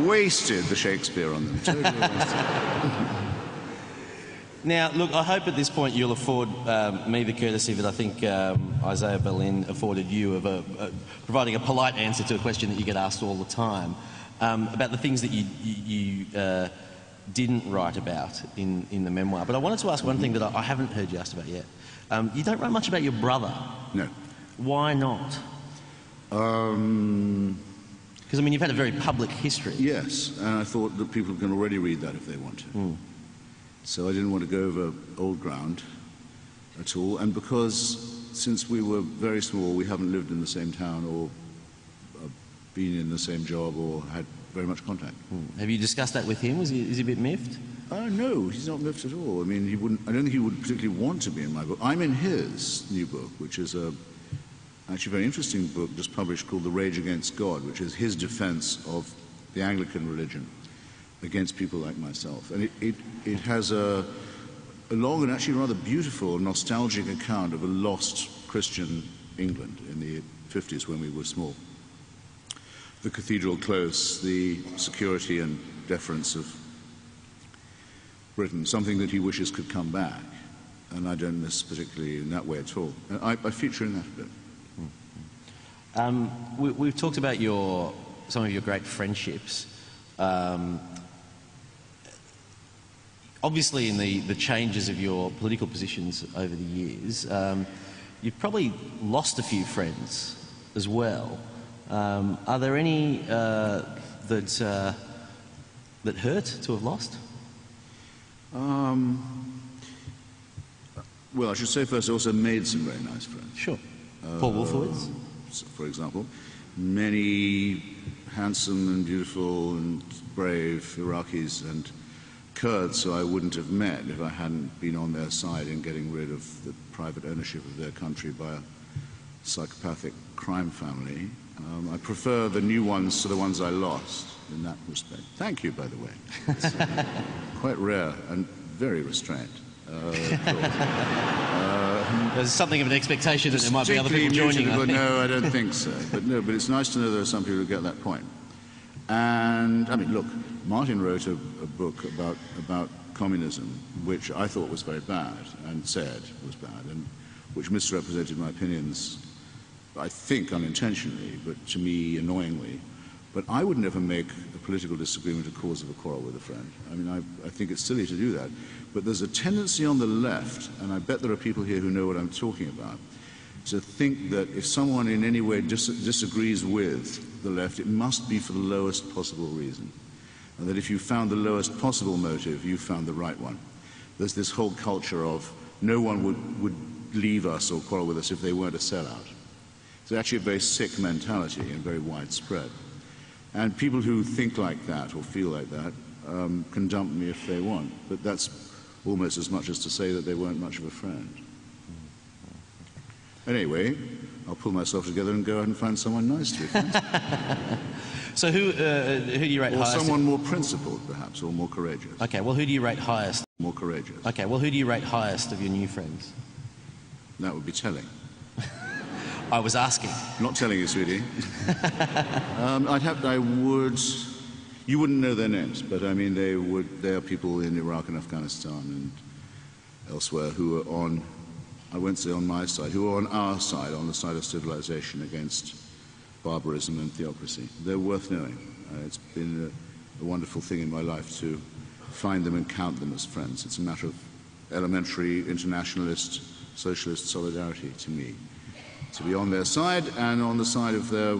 Wasted the Shakespeare on them. Totally wasted. Now, look, I hope at this point you'll afford um, me the courtesy that I think um, Isaiah Berlin afforded you of a, a, providing a polite answer to a question that you get asked all the time um, about the things that you, you, you uh, didn't write about in, in the memoir. But I wanted to ask one thing that I, I haven't heard you asked about yet. Um, you don't write much about your brother. No. Why not? Um, Because, I mean, you've had a very public history. yes, and I thought that people can already read that if they want to. So I didn't want to go over old ground at all. And because since we were very small, we haven't lived in the same town or uh, been in the same job or had very much contact. Have you discussed that with him? Was he, is he a bit miffed? Uh, no, he's not miffed at all. I mean, he wouldn't. I don't think he would particularly want to be in my book. I'm in his new book, which is a actually a very interesting book just published called The Rage Against God, which is his defense of the Anglican religion against people like myself. And it, it, it has a, a long and actually rather beautiful, nostalgic account of a lost Christian England in the 50s when we were small. The cathedral close, the security and deference of Britain, something that he wishes could come back. And I don't miss particularly in that way at all. And I, I feature in that a bit. Um, we, we've talked about your, some of your great friendships. Um, obviously, in the, the changes of your political positions over the years, um, you've probably lost a few friends as well. Um, are there any uh, that, uh, that hurt to have lost? Um, well, I should say first, I also made some very nice friends. Sure. Paul Wolfowitz? For example, many handsome and beautiful and brave Iraqis and Kurds who I wouldn't have met if I hadn't been on their side in getting rid of the private ownership of their country by a psychopathic crime family. Um, I prefer the new ones to the ones I lost in that respect. Thank you, by the way. It's uh, quite rare and very restrained. Uh. There's something of an expectation that there might be other people joining. I. No, I don't think so. But no, but it's nice to know there are some people who get that point. And I mean, look, Martin wrote a, a book about about communism, which I thought was very bad and said was bad, and which misrepresented my opinions. I think unintentionally, but to me annoyingly. But I would never make a political disagreement a cause of a quarrel with a friend. I mean, I, I think it's silly to do that. But there's a tendency on the left, and I bet there are people here who know what I'm talking about, to think that if someone in any way dis- disagrees with the left, it must be for the lowest possible reason. And that if you found the lowest possible motive, you found the right one. There's this whole culture of no one would, would leave us or quarrel with us if they weren't a sellout. It's actually a very sick mentality and very widespread. And people who think like that or feel like that um, can dump me if they want. But that's almost as much as to say that they weren't much of a friend. Anyway, I'll pull myself together and go out and find someone nice to be friends with. So who, uh, who do you rate Or highest? someone more principled, perhaps, or more courageous. Okay, well, who do you rate highest? More courageous. Okay, well, who do you rate highest of your new friends? That would be telling. I was asking. Not telling you, sweetie. um, I'd have, I would, you wouldn't know their names, but I mean, they would, are people in Iraq and Afghanistan and elsewhere who are on, I won't say on my side, who are on our side, on the side of civilization against barbarism and theocracy. They're worth knowing. Uh, it's been a, a wonderful thing in my life to find them and count them as friends. It's a matter of elementary internationalist, socialist solidarity to me to be on their side and on the side of their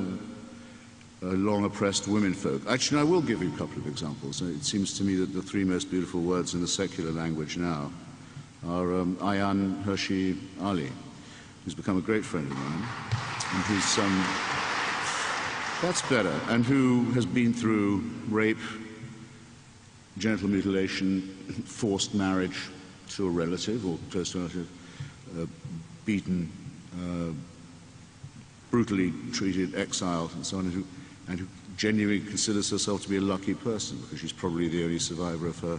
long oppressed women folk. Actually, I will give you a couple of examples. Uh, It seems to me that the three most beautiful words in the secular language now are um, Ayaan Hirsi Ali, who's become a great friend of mine, and who's um, that's better, and who has been through rape, genital mutilation, forced marriage to a relative or close to a relative, uh, beaten, uh, brutally treated, exiled, and so on, and who genuinely considers herself to be a lucky person because she's probably the only survivor of her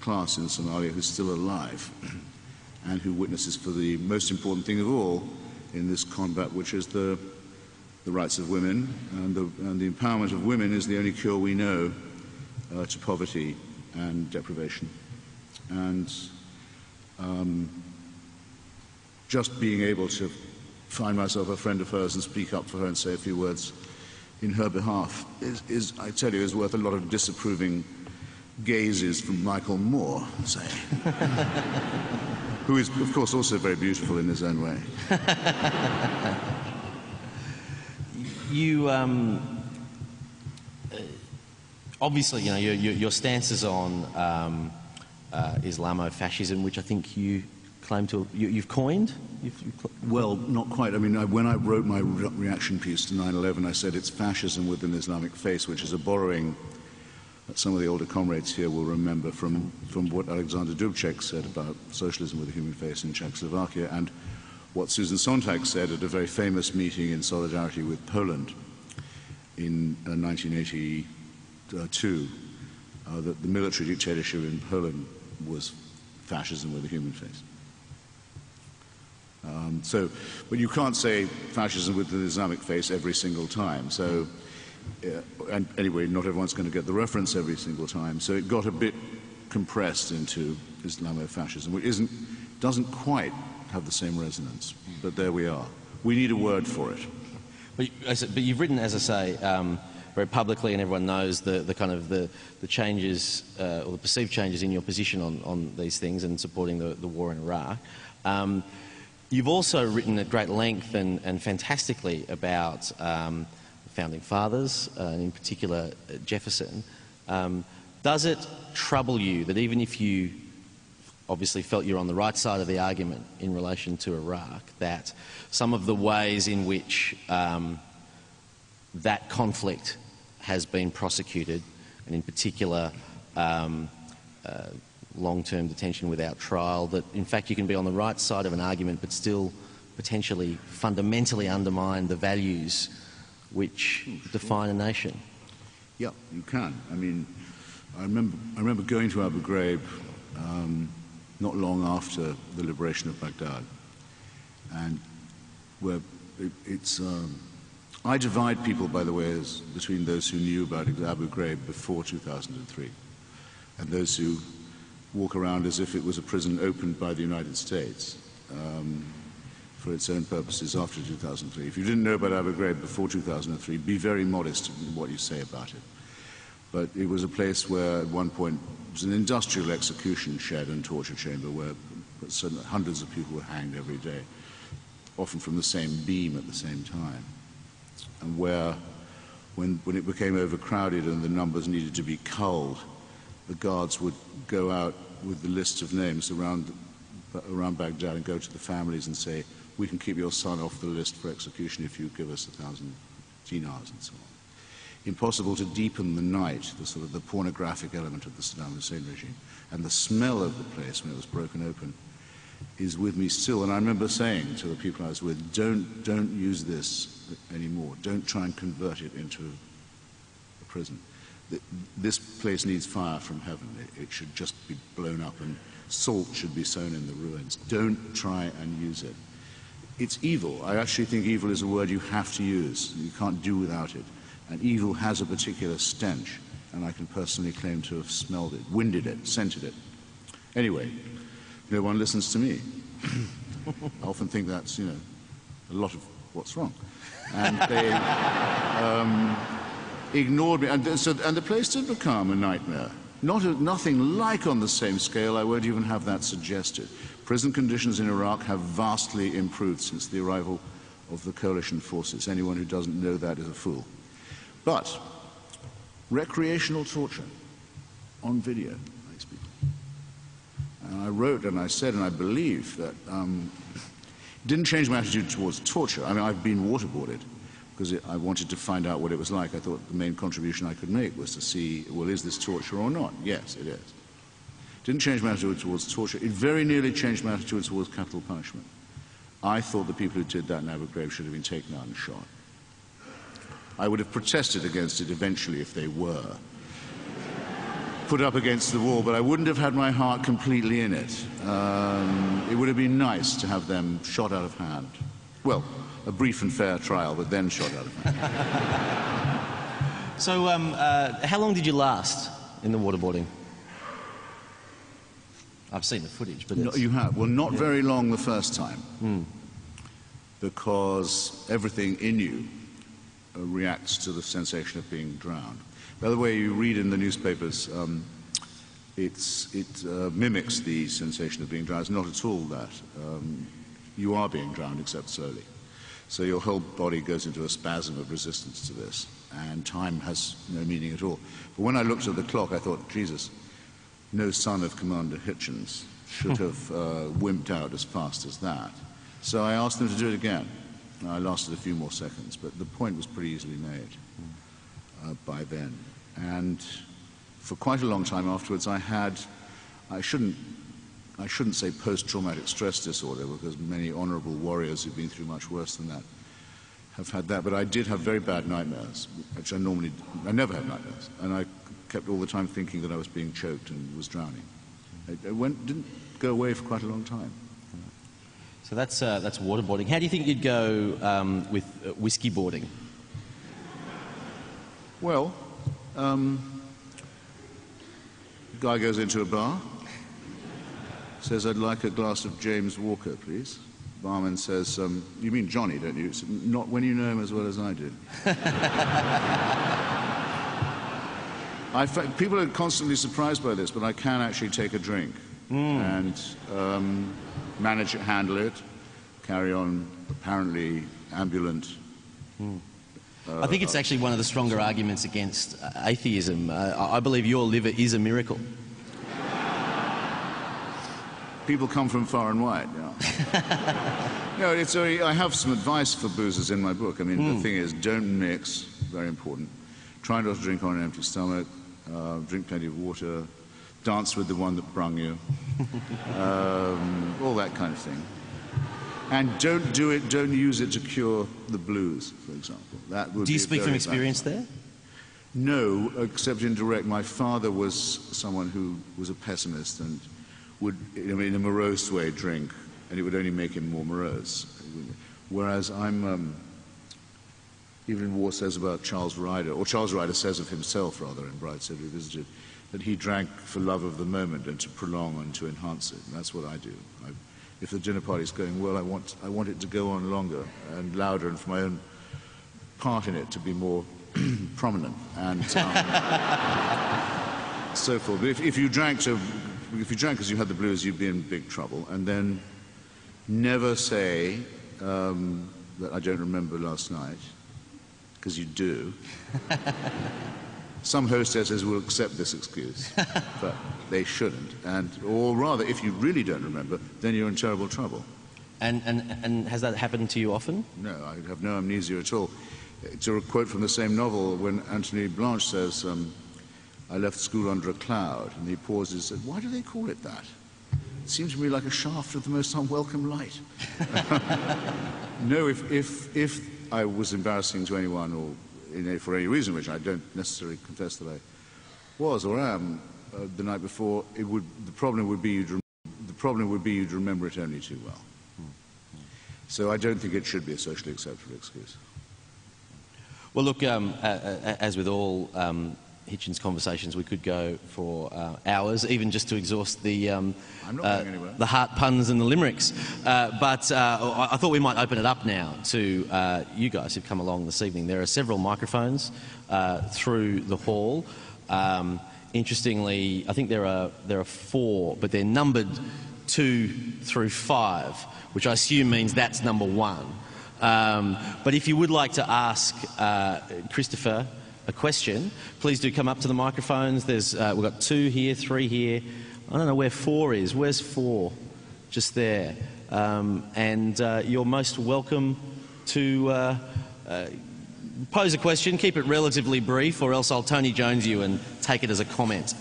class in Somalia who's still alive and who witnesses for the most important thing of all in this combat, which is the, the rights of women. And the, and the empowerment of women is the only cure we know uh, to poverty and deprivation. And um, just being able to find myself a friend of hers and speak up for her and say a few words in her behalf is, is I tell you, is worth a lot of disapproving gazes from Michael Moore, say, who is, of course, also very beautiful in his own way. You, um, uh, obviously, you know, your, your, your stance is on um, uh, Islamofascism, which I think you to, you, you've coined? You've, you've Well, not quite. I mean, I, when I wrote my re- reaction piece to 9 11, I said it's fascism with an Islamic face, which is a borrowing that some of the older comrades here will remember from, from what Alexander Dubček said about socialism with a human face in Czechoslovakia and what Susan Sontag said at a very famous meeting in solidarity with Poland in uh, 1982 uh, that the military dictatorship in Poland was fascism with a human face. Um, so, but you can't say fascism with an Islamic face every single time. So, uh, and anyway, not everyone's going to get the reference every single time. So it got a bit compressed into Islamofascism, which isn't, doesn't quite have the same resonance. But there we are. We need a word for it. But, but you've written, as I say, um, very publicly, and everyone knows the, the kind of the, the changes uh, or the perceived changes in your position on, on these things and supporting the, the war in Iraq. Um, you've also written at great length and, and fantastically about um, founding fathers, uh, and in particular uh, Jefferson. Um, does it trouble you that even if you obviously felt you're on the right side of the argument in relation to Iraq, that some of the ways in which um, that conflict has been prosecuted, and in particular, um, uh, long term detention without trial, that in fact you can be on the right side of an argument but still potentially fundamentally undermine the values which define a nation. Yeah, you can. I mean, I remember, I remember going to Abu Ghraib um, not long after the liberation of Baghdad, and where it, it's. Um, I divide people, by the way, as between those who knew about Abu Ghraib before 2003 and those who walk around as if it was a prison opened by the United States um, for its own purposes after 2003. If you didn't know about Abu Ghraib before 2003, be very modest in what you say about it. But it was a place where, at one point, it was an industrial execution shed and torture chamber where hundreds of people were hanged every day, often from the same beam at the same time. And where, when, when it became overcrowded and the numbers needed to be culled, the guards would go out with the list of names around, around Baghdad and go to the families and say, we can keep your son off the list for execution if you give us a thousand dinars and so on impossible to deepen the night, the sort of the pornographic element of the Saddam Hussein regime, and the smell of the place when it was broken open is with me still. And I remember saying to the people I was with, don't, don't use this anymore. Don't try and convert it into a prison. This place needs fire from heaven. It, it should just be blown up and salt should be sown in the ruins. Don't try and use it. It's evil. I actually think evil is a word you have to use. You can't do without it. And evil has a particular stench, and I can personally claim to have smelled it, winded it, scented it. Anyway, no one listens to me. I often think that's, you know, a lot of what's wrong. And they um, ignored me. And, so, and the place did become a nightmare. Not a, nothing like on the same scale, I won't even have that suggested. Prison conditions in Iraq have vastly improved since the arrival of the coalition forces. Anyone who doesn't know that is a fool. But recreational torture on video makes people. And I wrote and I said and I believe that um, didn't change my attitude towards torture. I mean, I've been waterboarded because I wanted to find out what it was like. I thought the main contribution I could make was to see, well, is this torture or not? Yes, it is. Didn't change my attitude towards torture. It very nearly changed my attitude towards capital punishment. I thought the people who did that in Ghraib should have been taken out and shot. I would have protested against it eventually if they were put up against the wall, but I wouldn't have had my heart completely in it. Um, it would have been nice to have them shot out of hand. Well, a brief and fair trial, but then shot out of hand. so, um, uh, how long did you last in the waterboarding? I've seen the footage, but no, you have. Well, not yeah. very long the first time, mm. because everything in you uh, reacts to the sensation of being drowned. By the way, you read in the newspapers, um, it uh, mimics the sensation of being drowned. It's not at all that. Um, you are being drowned, except slowly. So your whole body goes into a spasm of resistance to this, and time has no meaning at all. But when I looked at the clock, I thought, Jesus, no son of Commander Hitchens should hmm. have uh, wimped out as fast as that. So I asked them to do it again. I lasted a few more seconds, but the point was pretty easily made uh, by then. And for quite a long time afterwards, I had, I shouldn't, I shouldn't say post-traumatic stress disorder because many honorable warriors who've been through much worse than that have had that, but I did have very bad nightmares, which I normally, I never had nightmares, and I kept all the time thinking that I was being choked and was drowning. It went, didn't go away for quite a long time. So that's, uh, that's waterboarding. How do you think you'd go um, with uh, whiskey boarding? Well, um, guy goes into a bar, says, I'd like a glass of James Walker, please. Barman says, um, you mean Johnny, don't you? Said, Not when you know him as well as I do. I, people are constantly surprised by this, but I can actually take a drink mm. and um, manage it, handle it, carry on apparently ambulant. Mm. Uh, I think it's actually one of the stronger arguments against atheism. Uh, I believe your liver is a miracle. People come from far and wide, yeah. no, it's very, I have some advice for boozers in my book. I mean, mm. the hmm. thing is, don't mix, very important. Try not to drink on an empty stomach uh, drink plenty of water, dance with the one that brung you, um, all that kind of thing. And don't do it, don't use it to cure the blues, for example. That would do you speak from experience there? No, except indirect. My father was someone who was a pessimist and would, in a morose way, drink, and it would only make him more morose. Whereas I'm, um, Evelyn Waugh says about Charles Ryder, or Charles Ryder says of himself, rather, in Brideshead Revisited, that he drank for love of the moment and to prolong and to enhance it. And that's what I do. I, if the dinner party's going well, I want, I want it to go on longer and louder, and for my own part in it to be more prominent and um, so forth. But if, if you drank to, if you drank because you had the blues, you'd be in big trouble. And then never say um, that I don't remember last night because you do. Some hostesses will accept this excuse, but they shouldn't. And, or rather, if you really don't remember, then you're in terrible trouble. And, and, and has that happened to you often? No, I have no amnesia at all. It's a quote from the same novel when Anthony Blanche says, um, I left school under a cloud. And he pauses and said, Why do they call it that? It seems to me like a shaft of the most unwelcome light. no, if, if, if I was embarrassing to anyone or in, for any reason, which I don't necessarily confess that I was or am, uh, the night before, it would, the problem would be you'd, the problem would be you'd remember it only too well. So I don't think it should be a socially acceptable excuse. Well, look, um, uh, as with all um, Hitchens conversations, we could go for uh, hours, even just to exhaust the, um, uh, the heart puns and the limericks. Uh, but uh, I, thought we might open it up now to uh, you guys who've come along this evening. There are several microphones uh, through the hall. Um, interestingly, I think there are, there are four, but they're numbered two through five, which I assume means that's number one. Um, but if you would like to ask uh, Christopher a question, please do come up to the microphones. There's, uh, we've got two here, three here. I don't know where four is. Where's four? Just there. Um, and uh, you're most welcome to uh, uh, pose a question. Keep it relatively brief, or else I'll Tony Jones you and take it as a comment.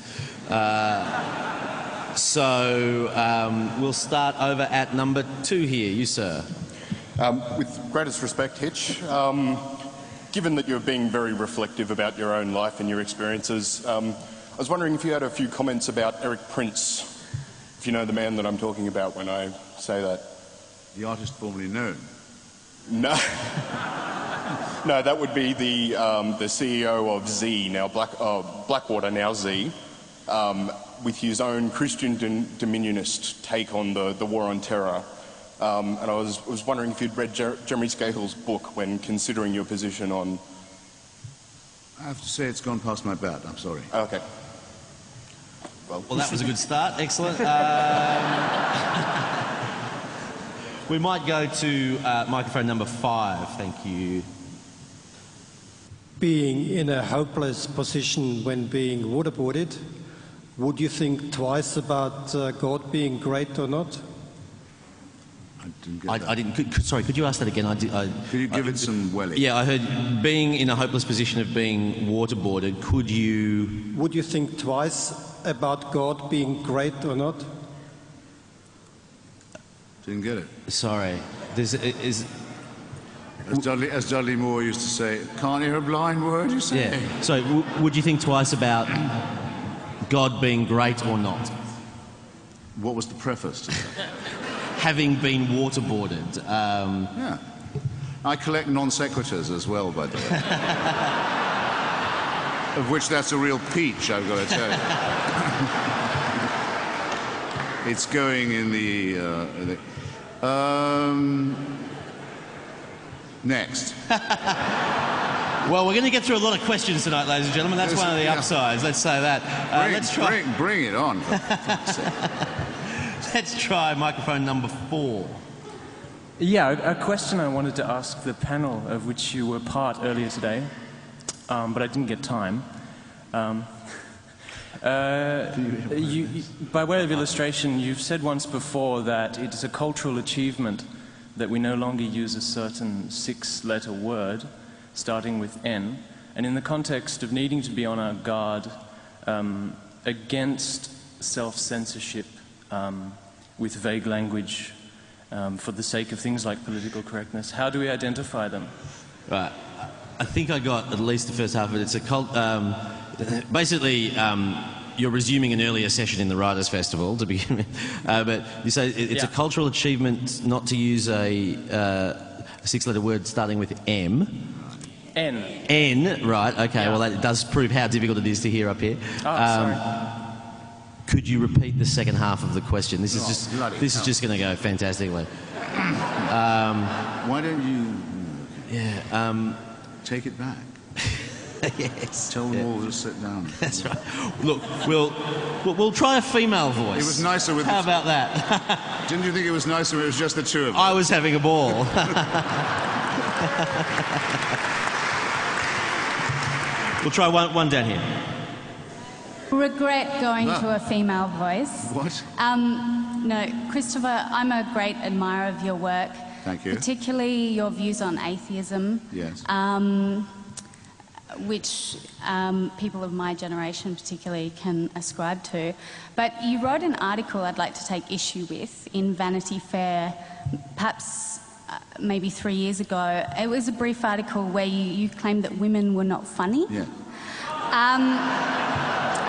Uh, so um, we'll start over at number two here. You, sir. Um, with greatest respect, Hitch, um, given that you're being very reflective about your own life and your experiences, um, I was wondering if you had a few comments about Erik Prince, if you know the man that I'm talking about when I say that. The artist formerly known. No. no, that would be the, um, the CEO of Xe, now Black, uh, Blackwater, now Xe, um, with his own Christian dom- dominionist take on the, the war on terror. Um, and I was, was wondering if you'd read Jer- Jeremy Scahill's book when considering your position on. I have to say it's gone past my bat. I'm sorry. Okay. Well, that was a good start. Excellent. Um, we might go to uh, microphone number five. Thank you. being in a hopeless position when being waterboarded, would you think twice about uh, God being great or not? I didn't get I, that. I didn't. Could, could- sorry, could you ask that again? I did, I, Could you give it some welly? yeah, I heard being in a hopeless position of being waterboarded. Could you? Would you think twice about God being great or not? Didn't get it. Sorry, there's, is As Dudley, as Dudley Moore used to say, can't hear a blind word you say. yeah. So w- would you think twice about God being great or not? What was the preface to that? Having been waterboarded. Um, Yeah. I collect non sequiturs as well, by the way. of which that's a real peach, I've got to tell you. it's going in the. Uh, the um, next. well, we're going to get through a lot of questions tonight, ladies and gentlemen. That's Yes, one of the yeah. upsides. Let's say that. Uh, Bring, let's try. bring, bring it on. For fuck's sake. Let's try microphone number four. Yeah, a a question I wanted to ask the panel of which you were part earlier today, um, but I didn't get time. Um, uh, you, you- by way of illustration, you've said once before that it is a cultural achievement that we no longer use a certain six letter word starting with N, and in the context of needing to be on our guard um, against self censorship um, with vague language um, for the sake of things like political correctness, how do we identify them? Right. I think I got at least the first half of it. It's a cult. Um, basically, um, you're resuming an earlier session in the Writers' Festival to begin with. Uh, but you say it- it's a cultural achievement not to use a, uh, a six letter word starting with M. N. N, right, okay, Yeah. well, that does prove how difficult it is to hear up here. Oh, Um, sorry. Could you repeat the second half of the question? This is Oh, just this is just going to go fantastically. Why don't you Yeah. Um, take it back? yes. Tell them yeah. all to sit down. That's right. Look, we'll, we'll we'll try a female voice. It was nicer with How about that? Didn't you think it was nicer when it was just the two of us? I was having a ball. we'll try one, one down here. Regret going No. to a female voice. What? Um, no, Christopher, I'm a great admirer of your work. Thank you. Particularly your views on atheism. Yes. Um, which um, people of my generation particularly can ascribe to. But you wrote an article I'd like to take issue with in Vanity Fair, perhaps uh, maybe three years ago. It was a brief article where you, you claimed that women were not funny. Yeah. Um,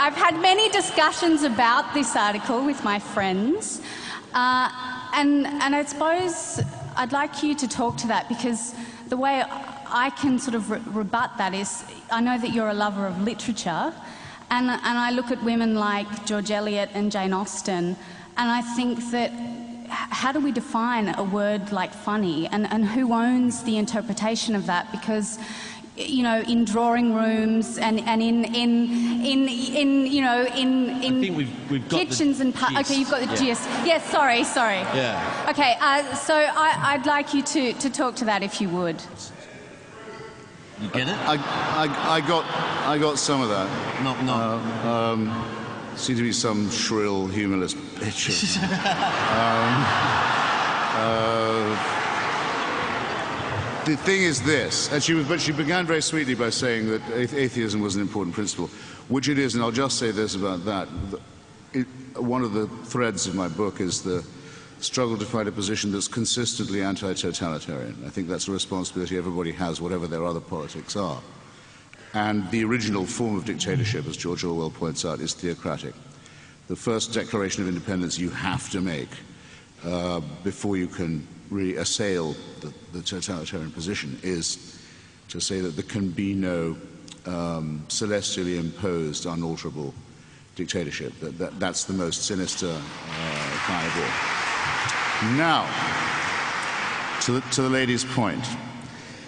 I've had many discussions about this article with my friends, uh, and, and I suppose I'd like you to talk to that because the way I can sort of re- rebut that is I know that you're a lover of literature, and, and I look at women like George Eliot and Jane Austen, and I think that how do we define a word like funny, and, and who owns the interpretation of that? Because you know, in drawing rooms and, and in, in, in, in, you know, in, in think we've- we've got the kitchens and... Pa- okay, you've got the Yeah. gist. Yes, sorry, sorry. Yeah. Okay, uh, so I, I'd like you to, to talk to that if you would. You get it? I, I, I got I got some of that. Not, not. Seemed to be some shrill, humorless bitch. um, uh, the thing is this, and she was, but she began very sweetly by saying that atheism was an important principle, which it is, and I'll just say this about that. It, one of the threads of my book is the struggle to find a position that's consistently anti-totalitarian. I think that's a responsibility everybody has, whatever their other politics are. And the original form of dictatorship, as George Orwell points out, is theocratic. The first declaration of independence you have to make uh, before you can really assail the, the totalitarian position is to say that there can be no um, celestially imposed, unalterable dictatorship. That, that, that's the most sinister uh, kind of war. Now, to the, to the lady's point.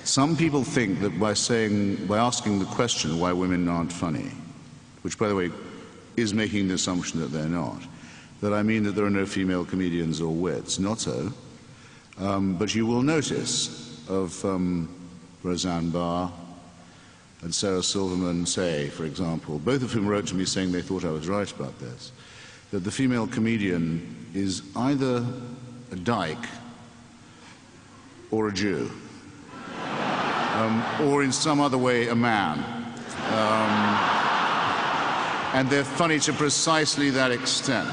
Some people think that by saying, by asking the question why women aren't funny, which by the way is making the assumption that they're not, that I mean that there are no female comedians or wits. Not so. Um, but you will notice of um, Roseanne Barr and Sarah Silverman Say, for example, both of whom wrote to me saying they thought I was right about this, that the female comedian is either a dyke or a Jew um, or in some other way a man. Um, and they're funny to precisely that extent.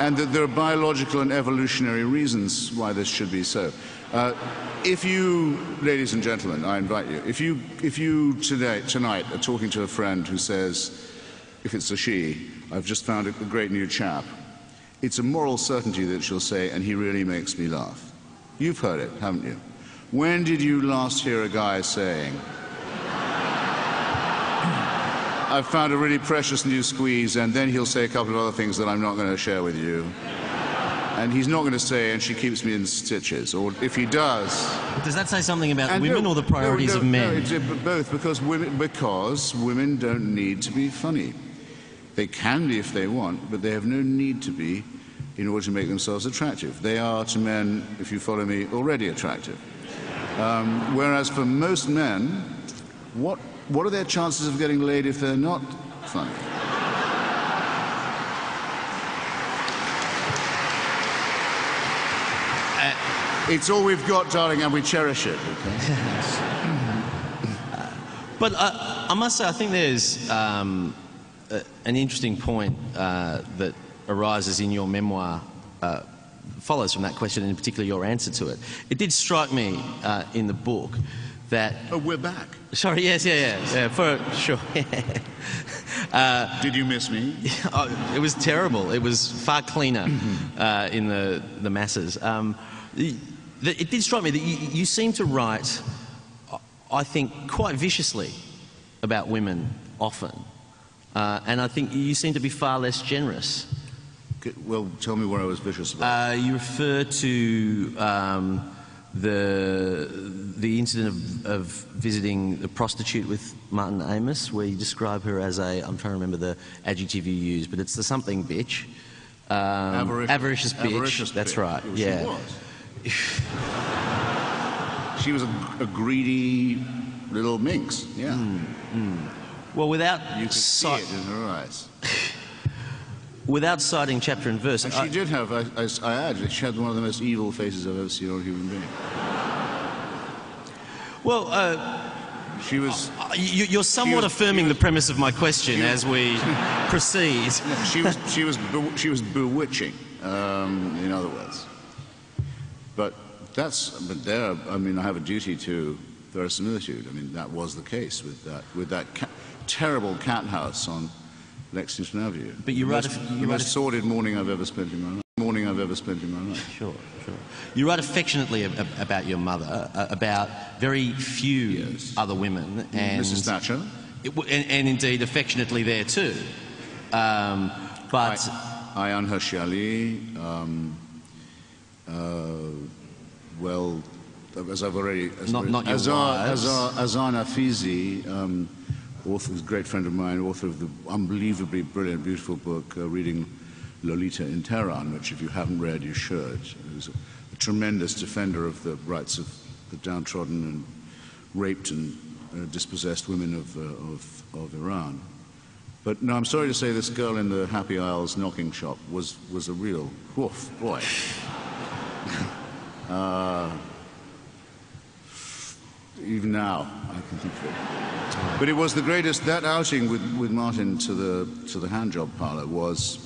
And that there are biological and evolutionary reasons why this should be so. Uh, if you, ladies and gentlemen, I invite you, if you, if you today, tonight are talking to a friend who says, if it's a she, I've just found a, a great new chap, it's a moral certainty that she'll say, and he really makes me laugh. You've heard it, haven't you? When did you last hear a guy saying, I've found a really precious new squeeze, and then he'll say a couple of other things that I'm not going to share with you. And he's not going to say, and she keeps me in stitches. Or if he does. Does that say something about And women no, or the priorities no, of men? No, it's, uh, both, because women, because women don't need to be funny. They can be if they want, but they have no need to be in order to make themselves attractive. They are to men, if you follow me, already attractive. Um, whereas for most men, what, what are their chances of getting laid if they're not funny? it's all we've got, darling, and we cherish it. But uh, I must say, I think there's um, a, an interesting point uh, that arises in your memoir, uh, follows from that question, and in particular your answer to it. It did strike me uh, in the book that. Oh, we're back. Sorry, yes, yeah, yeah, yeah for sure. uh, Did you miss me? oh, it was terrible. It was far cleaner uh, in the, the masses. Um, it did strike me that you, you seem to write, I think, quite viciously about women often. Uh, and I think you seem to be far less generous. Well, tell me where I was vicious about. Uh, you refer to um, the, the incident of, of visiting the prostitute with Martin Amis, where you describe her as a, I'm trying to remember the adjective you use, but it's the something bitch. Um, Avaricious. avaricious bitch. Avaricious That's bitch. right. She yeah. was. She was a, a greedy little minx. Yeah. Well, without You could see it in her eyes. without citing chapter and verse, And I- she did have, I, I, I add, she had one of the most evil faces I've ever seen on a human being. Well, uh, She was. Uh, you, you're somewhat was- affirming the premise of my question as we proceed. She was. She was. She was bewitching. Um, in other words. But that's. But there. I mean, I have a duty to verisimilitude. I mean, that was the case with that. With that ca- terrible cat house on Lexington Avenue. But you the write most, a- you the write most a- sordid morning I've ever spent in my life. Morning I've ever spent in my life. Sure, sure. You write affectionately ab- ab- about your mother, uh, about very few Yes. other women, and, Mrs. Thatcher. it and, and indeed affectionately there too. Um, but Ayaan Hirsi Ali, um, uh, well, as I've already... As Not- not your Azar, wives. Azar, Azan Afizi, um, author, a great friend of mine, author of the unbelievably brilliant, beautiful book, uh, Reading Lolita in Tehran, which if you haven't read, you should. Who's a, a tremendous defender of the rights of the downtrodden and raped and uh, dispossessed women of, uh, of, of Iran. But no, I'm sorry to say this girl in the Happy Isles knocking shop was, was a real, woof, boy. even now, I can think of it. But it was the greatest, that outing with, with Martin to the, to the handjob parlor was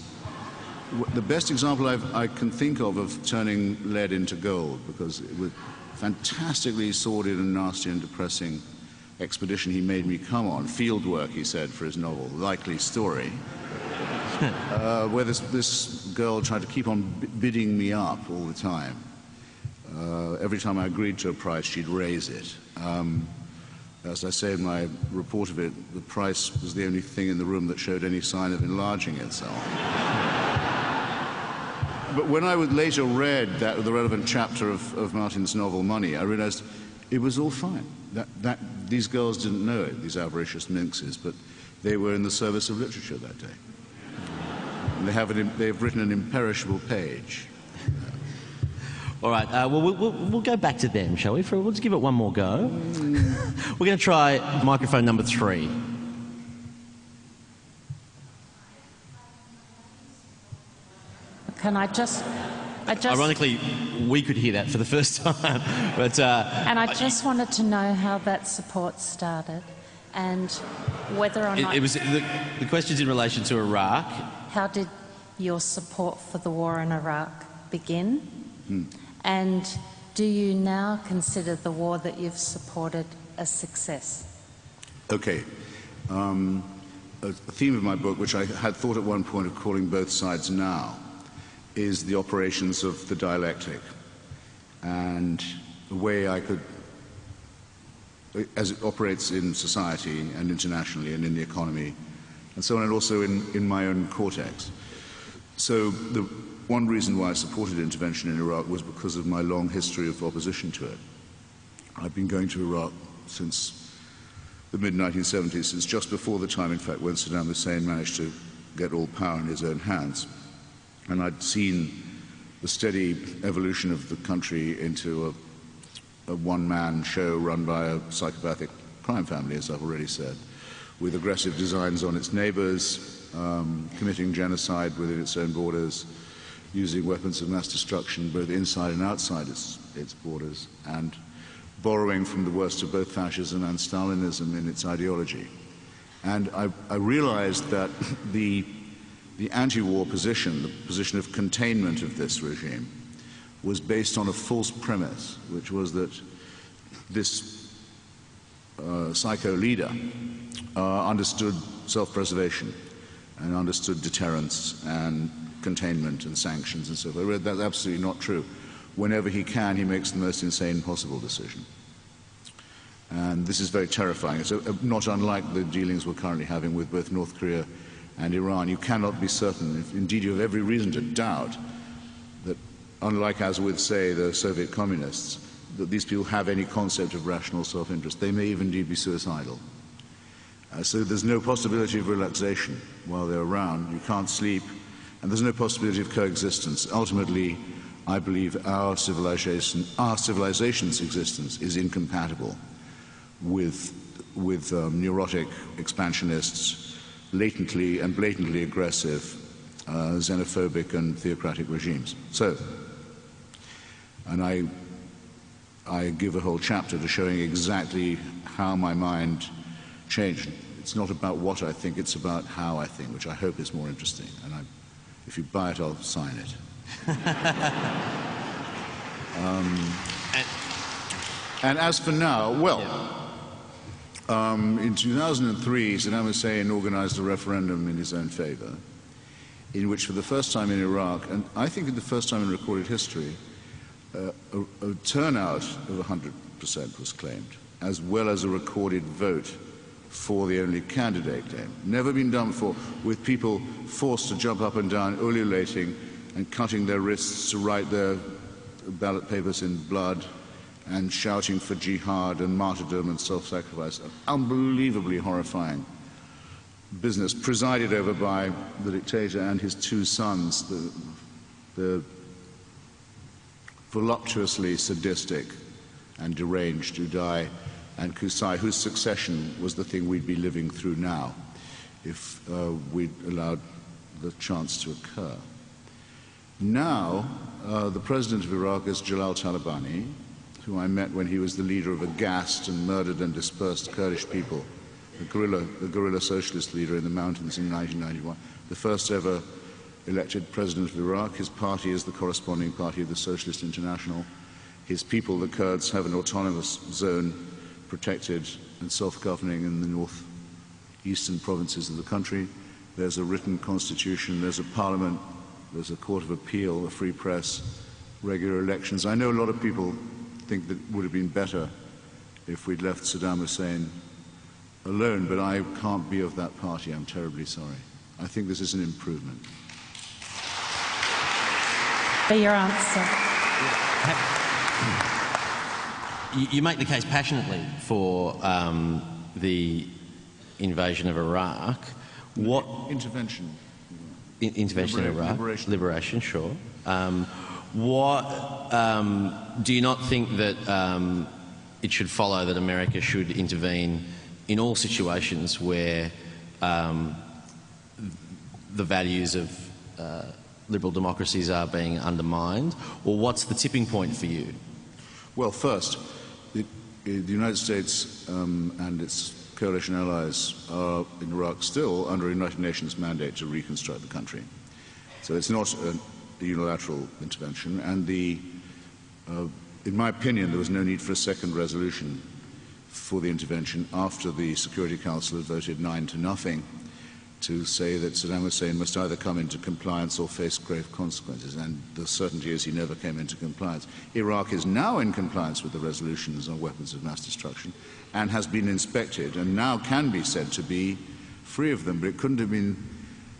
w- the best example I've, I can think of of turning lead into gold because it was fantastically sordid and nasty and depressing expedition he made me come on. Field work, he said, for his novel, Likely Story, uh, where this, this girl tried to keep on b- bidding me up all the time. Uh, every time I agreed to a price, she'd raise it. Um, as I say in my report of it, the price was the only thing in the room that showed any sign of enlarging itself. But when I later read that, the relevant chapter of, of Martin's novel Money, I realized it was all fine. That, that, these girls didn't know it, these avaricious minxes, but they were in the service of literature that day. And they have an, they've written an imperishable page. All right, uh, well, we'll, we'll, go back to them, shall we? For, we'll just give it one more go. We're going to try microphone number three. Can I just, I just, Ironically, we could hear that for the first time, but uh, and I just wanted to know how that support started, and whether or it, not it was the, the question's in relation to Iraq. how did your support for the war in Iraq begin, and do you now consider the war that you've supported a success? Okay. Um, a theme of my book, which I had thought at one point of calling both sides now, is the operations of the dialectic and the way I could, as it operates in society and internationally and in the economy and so on, and also in, in my own cortex. So the one reason why I supported intervention in Iraq was because of my long history of opposition to it. I've been going to Iraq since the mid 1970s, since just before the time, in fact, when Saddam Hussein managed to get all power in his own hands. And I'd seen the steady evolution of the country into a, a one man show run by a psychopathic crime family, as I've already said, with aggressive designs on its neighbors, um, committing genocide within its own borders, using weapons of mass destruction both inside and outside its, its borders, and borrowing from the worst of both fascism and Stalinism in its ideology. And I, I realized that the, the anti war position, the position of containment of this regime, was based on a false premise, which was that this uh, psycho leader uh, understood self preservation and understood deterrence and containment and sanctions and so forth. That's absolutely not true. Whenever he can, he makes the most insane possible decision. And this is very terrifying. It's uh, not unlike the dealings we're currently having with both North Korea and Iran. You cannot be certain, if indeed you have every reason to doubt, that unlike as with, say, the Soviet communists, that these people have any concept of rational self-interest. They may even indeed be suicidal. Uh, so there's no possibility of relaxation while they're around. You can't sleep, and there's no possibility of coexistence. Ultimately, I believe our civilization, our civilization's existence is incompatible with, with um, neurotic expansionists, latently and blatantly aggressive, uh, xenophobic and theocratic regimes. So, and I I give a whole chapter to showing exactly how my mind changed. It's not about what I think, it's about how I think, which I hope is more interesting. And I, if you buy it, I'll sign it. um, and as for now, well, um, in 2003, Saddam Hussein organized a referendum in his own favor, in which, for the first time in Iraq, and I think for the first time in recorded history, uh, a, a turnout of 100% was claimed, as well as a recorded vote for the only candidate. Never been done before, with people forced to jump up and down, ululating and cutting their wrists to write their ballot papers in blood and shouting for jihad and martyrdom and self-sacrifice. Unbelievably horrifying business presided over by the dictator and his two sons, the, the voluptuously sadistic and deranged Uday and Kusai, whose succession was the thing we'd be living through now if uh, we'd allowed the chance to occur. Now, uh, the president of Iraq is Jalal Talabani, who I met when he was the leader of a gassed and murdered and dispersed Kurdish people, a guerrilla, a guerrilla socialist leader in the mountains in 1991, the first ever elected president of Iraq. His party is the corresponding party of the Socialist International. His people, the Kurds, have an autonomous zone protected and self-governing in the north-eastern provinces of the country. There's a written constitution, there's a parliament, there's a court of appeal, a free press, regular elections. I know a lot of people think that it would have been better if we'd left Saddam Hussein alone, but I can't be of that party. I'm terribly sorry. I think this is an improvement. For your answer. You, make the case passionately for um, the invasion of Iraq. What intervention? In, intervention Libera- in Iraq. Liberation. Liberation, sure. Um, what um, do you not think that um, it should follow that America should intervene in all situations where um, the values of uh, liberal democracies are being undermined, or what's the tipping point for you? Well, first, the, United States um, and its coalition allies are in Iraq still under a United Nations mandate to reconstruct the country. So it's not a, a unilateral intervention, and the, uh, in my opinion, there was no need for a second resolution for the intervention after the Security Council had voted nine to nothing to say that Saddam Hussein must either come into compliance or face grave consequences, and the certainty is he never came into compliance. Iraq is now in compliance with the resolutions on weapons of mass destruction and has been inspected and now can be said to be free of them, but it couldn't have been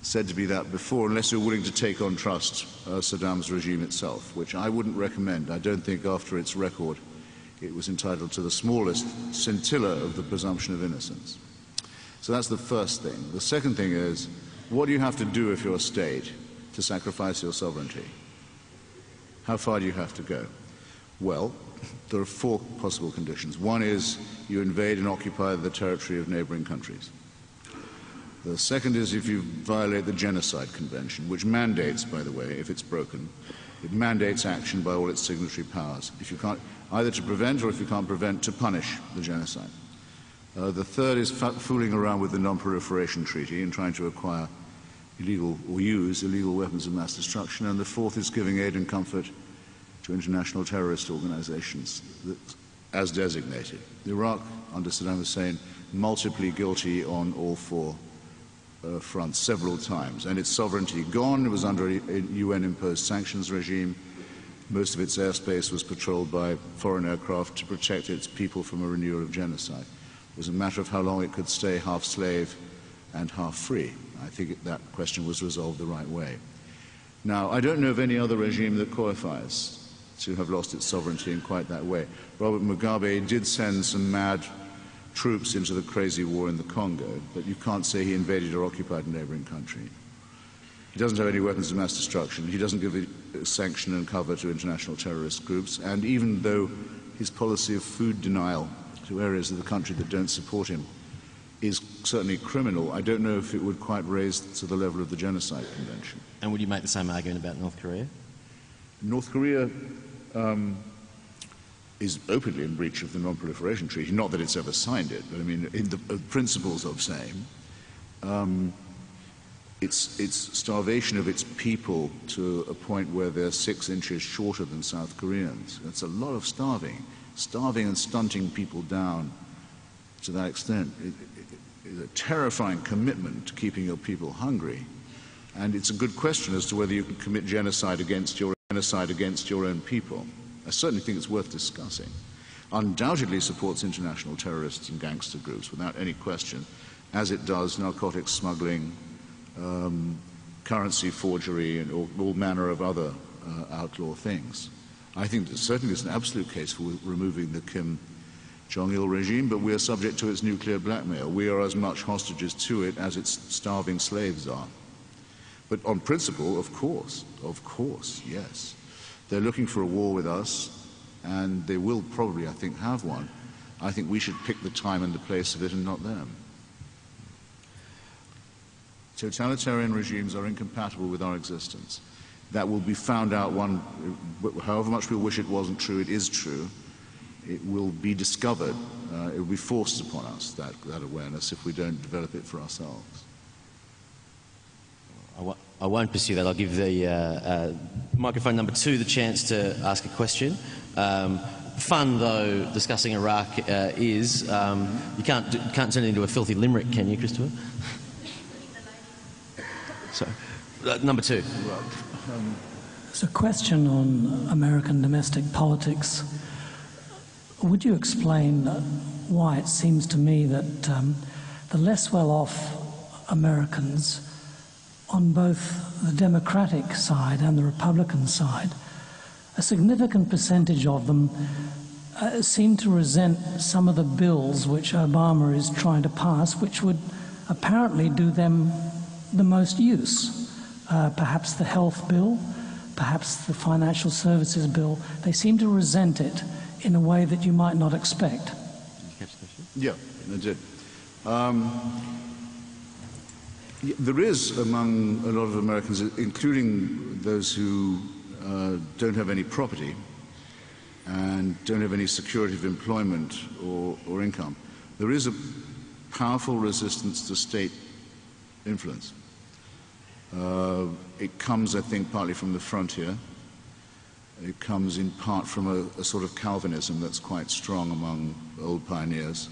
said to be that before unless you're willing to take on trust uh, Saddam's regime itself, which I wouldn't recommend. I don't think after its record it was entitled to the smallest scintilla of the presumption of innocence. So that's the first thing. The second thing is, what do you have to do if you're a state to sacrifice your sovereignty? How far do you have to go? Well, there are four possible conditions. One is you invade and occupy the territory of neighboring countries. The second is if you violate the Genocide Convention, which mandates, by the way, if it's broken, it mandates action by all its signatory powers. If you can't, either to prevent or if you can't prevent, to punish the genocide. Uh, the third is fooling around with the Non-Proliferation Treaty and trying to acquire illegal or use illegal weapons of mass destruction. And the fourth is giving aid and comfort to international terrorist organizations that, as designated. Iraq, under Saddam Hussein, multiply guilty on all four uh, fronts several times. And its sovereignty gone. It was under a, UN-imposed sanctions regime. Most of its airspace was patrolled by foreign aircraft to protect its people from a renewal of genocide. It was a matter of how long it could stay half slave and half free. I think that question was resolved the right way. Now, I don't know of any other regime that qualifies to have lost its sovereignty in quite that way. Robert Mugabe did send some mad troops into the crazy war in the Congo, but you can't say he invaded or occupied a neighboring country. He doesn't have any weapons of mass destruction. He doesn't give sanction and cover to international terrorist groups. And even though his policy of food denial to areas of the country that don't support him is certainly criminal. I don't know if it would quite raise to the level of the Genocide Convention. And would you make the same argument about North Korea? North Korea, um, is openly in breach of the Non-Proliferation Treaty. Not that it's ever signed it, but I mean, in the uh, principles of same, um, it's, it's starvation of its people to a point where they're six inches shorter than South Koreans. It's a lot of starving, starving and stunting people down to that extent. It's a terrifying commitment to keeping your people hungry. And it's a good question as to whether you can commit genocide against your genocide against your own people. I certainly think it's worth discussing. Undoubtedly supports international terrorists and gangster groups, without any question, as it does narcotics smuggling, um, currency forgery, and all, all manner of other uh, outlaw things. I think that certainly there's an absolute case for removing the Kim Jong-il regime, but we are subject to its nuclear blackmail. We are as much hostages to it as its starving slaves are. But on principle, of course, of course, yes. They're looking for a war with us, and they will probably, I think, have one. I think we should pick the time and the place of it and not them. Totalitarian regimes are incompatible with our existence. That will be found out one, however much we wish it wasn't true, it is true. It will be discovered. Uh, it will be forced upon us, that, that awareness, if we don't develop it for ourselves. I w- I won't pursue that. I'll give the uh, uh, microphone number two the chance to ask a question. Um, fun though discussing Iraq uh, is, um, you can't, can't turn it into a filthy limerick, can you, Christopher? so, uh, number two. It's a question on American domestic politics. Would you explain why it seems to me that um, the less well off Americans on both the Democratic side and the Republican side, a significant percentage of them uh, seem to resent some of the bills which Obama is trying to pass, which would apparently do them the most use. Uh, perhaps the health bill, perhaps the financial services bill. They seem to resent it in a way that you might not expect. Yeah, I did. Um, there is among a lot of Americans, including those who uh, don't have any property and don't have any security of employment or, or income, there is a powerful resistance to state influence. Uh, it comes, I think, partly from the frontier. It comes in part from a, a sort of Calvinism that's quite strong among old pioneers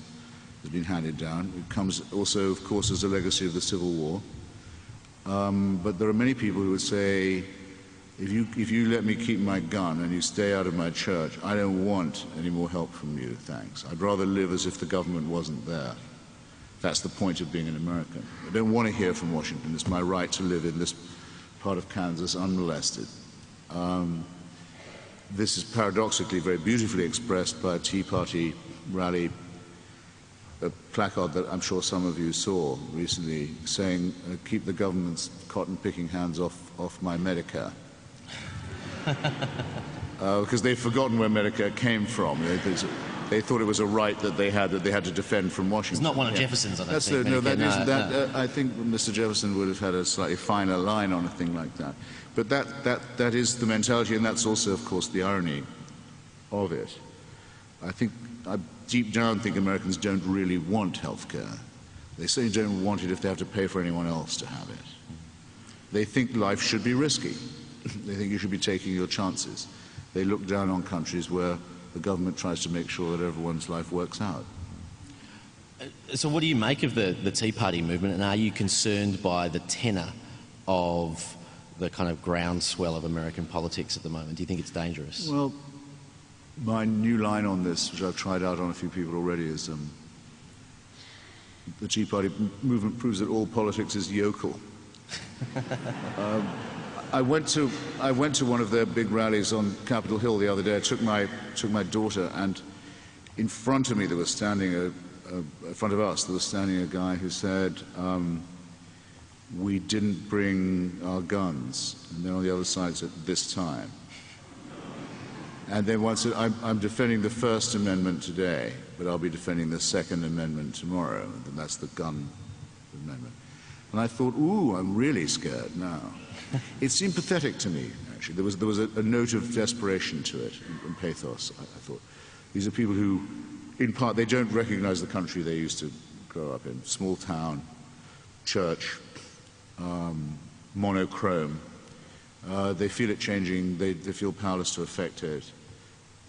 that's been handed down. It comes also, of course, as a legacy of the Civil War. Um, but there are many people who would say, if you, if you let me keep my gun and you stay out of my church, I don't want any more help from you, thanks. I'd rather live as if the government wasn't there. That's the point of being an American. I don't want to hear from Washington. It's my right to live in this part of Kansas unmolested. Um, this is paradoxically very beautifully expressed by a Tea Party rally a placard that I'm sure some of you saw recently saying, uh, keep the government's cotton picking hands off, off my Medicare. uh, because they've forgotten where Medicare came from. They, they, thought it was a right that they had that they had to defend from Washington. It's not one of yeah. Jefferson's, I don't That's think. The, no, that no, is, that, no. Uh, I think Mr. Jefferson would have had a slightly finer line on a thing like that. But that, that, that is the mentality, and that's also, of course, the irony of it. I think I deep down think Americans don't really want health care. They certainly don't want it if they have to pay for anyone else to have it. They think life should be risky. they think you should be taking your chances. They look down on countries where the government tries to make sure that everyone's life works out. Uh, so, what do you make of the, the Tea Party movement, and are you concerned by the tenor of the kind of groundswell of American politics at the moment? Do you think it's dangerous? Well, my new line on this, which I've tried out on a few people already, is um, the Tea Party movement proves that all politics is yokel. um, I went to I went to one of their big rallies on Capitol Hill the other day. I took my took my daughter, and in front of me there was standing a, a in front of us there was standing a guy who said. Um, we didn't bring our guns. And then on the other side said, this time. And then once said, I'm, I'm, defending the First Amendment today, but I'll be defending the Second Amendment tomorrow, and that's the gun amendment. And I thought, ooh, I'm really scared now. it seemed pathetic to me, actually. There was, there was a, a note of desperation to it and, and pathos, I, I, thought. These are people who, in part, they don't recognize the country they used to grow up in. Small town, church, um, monochrome. Uh, they feel it changing, they, they feel powerless to affect it,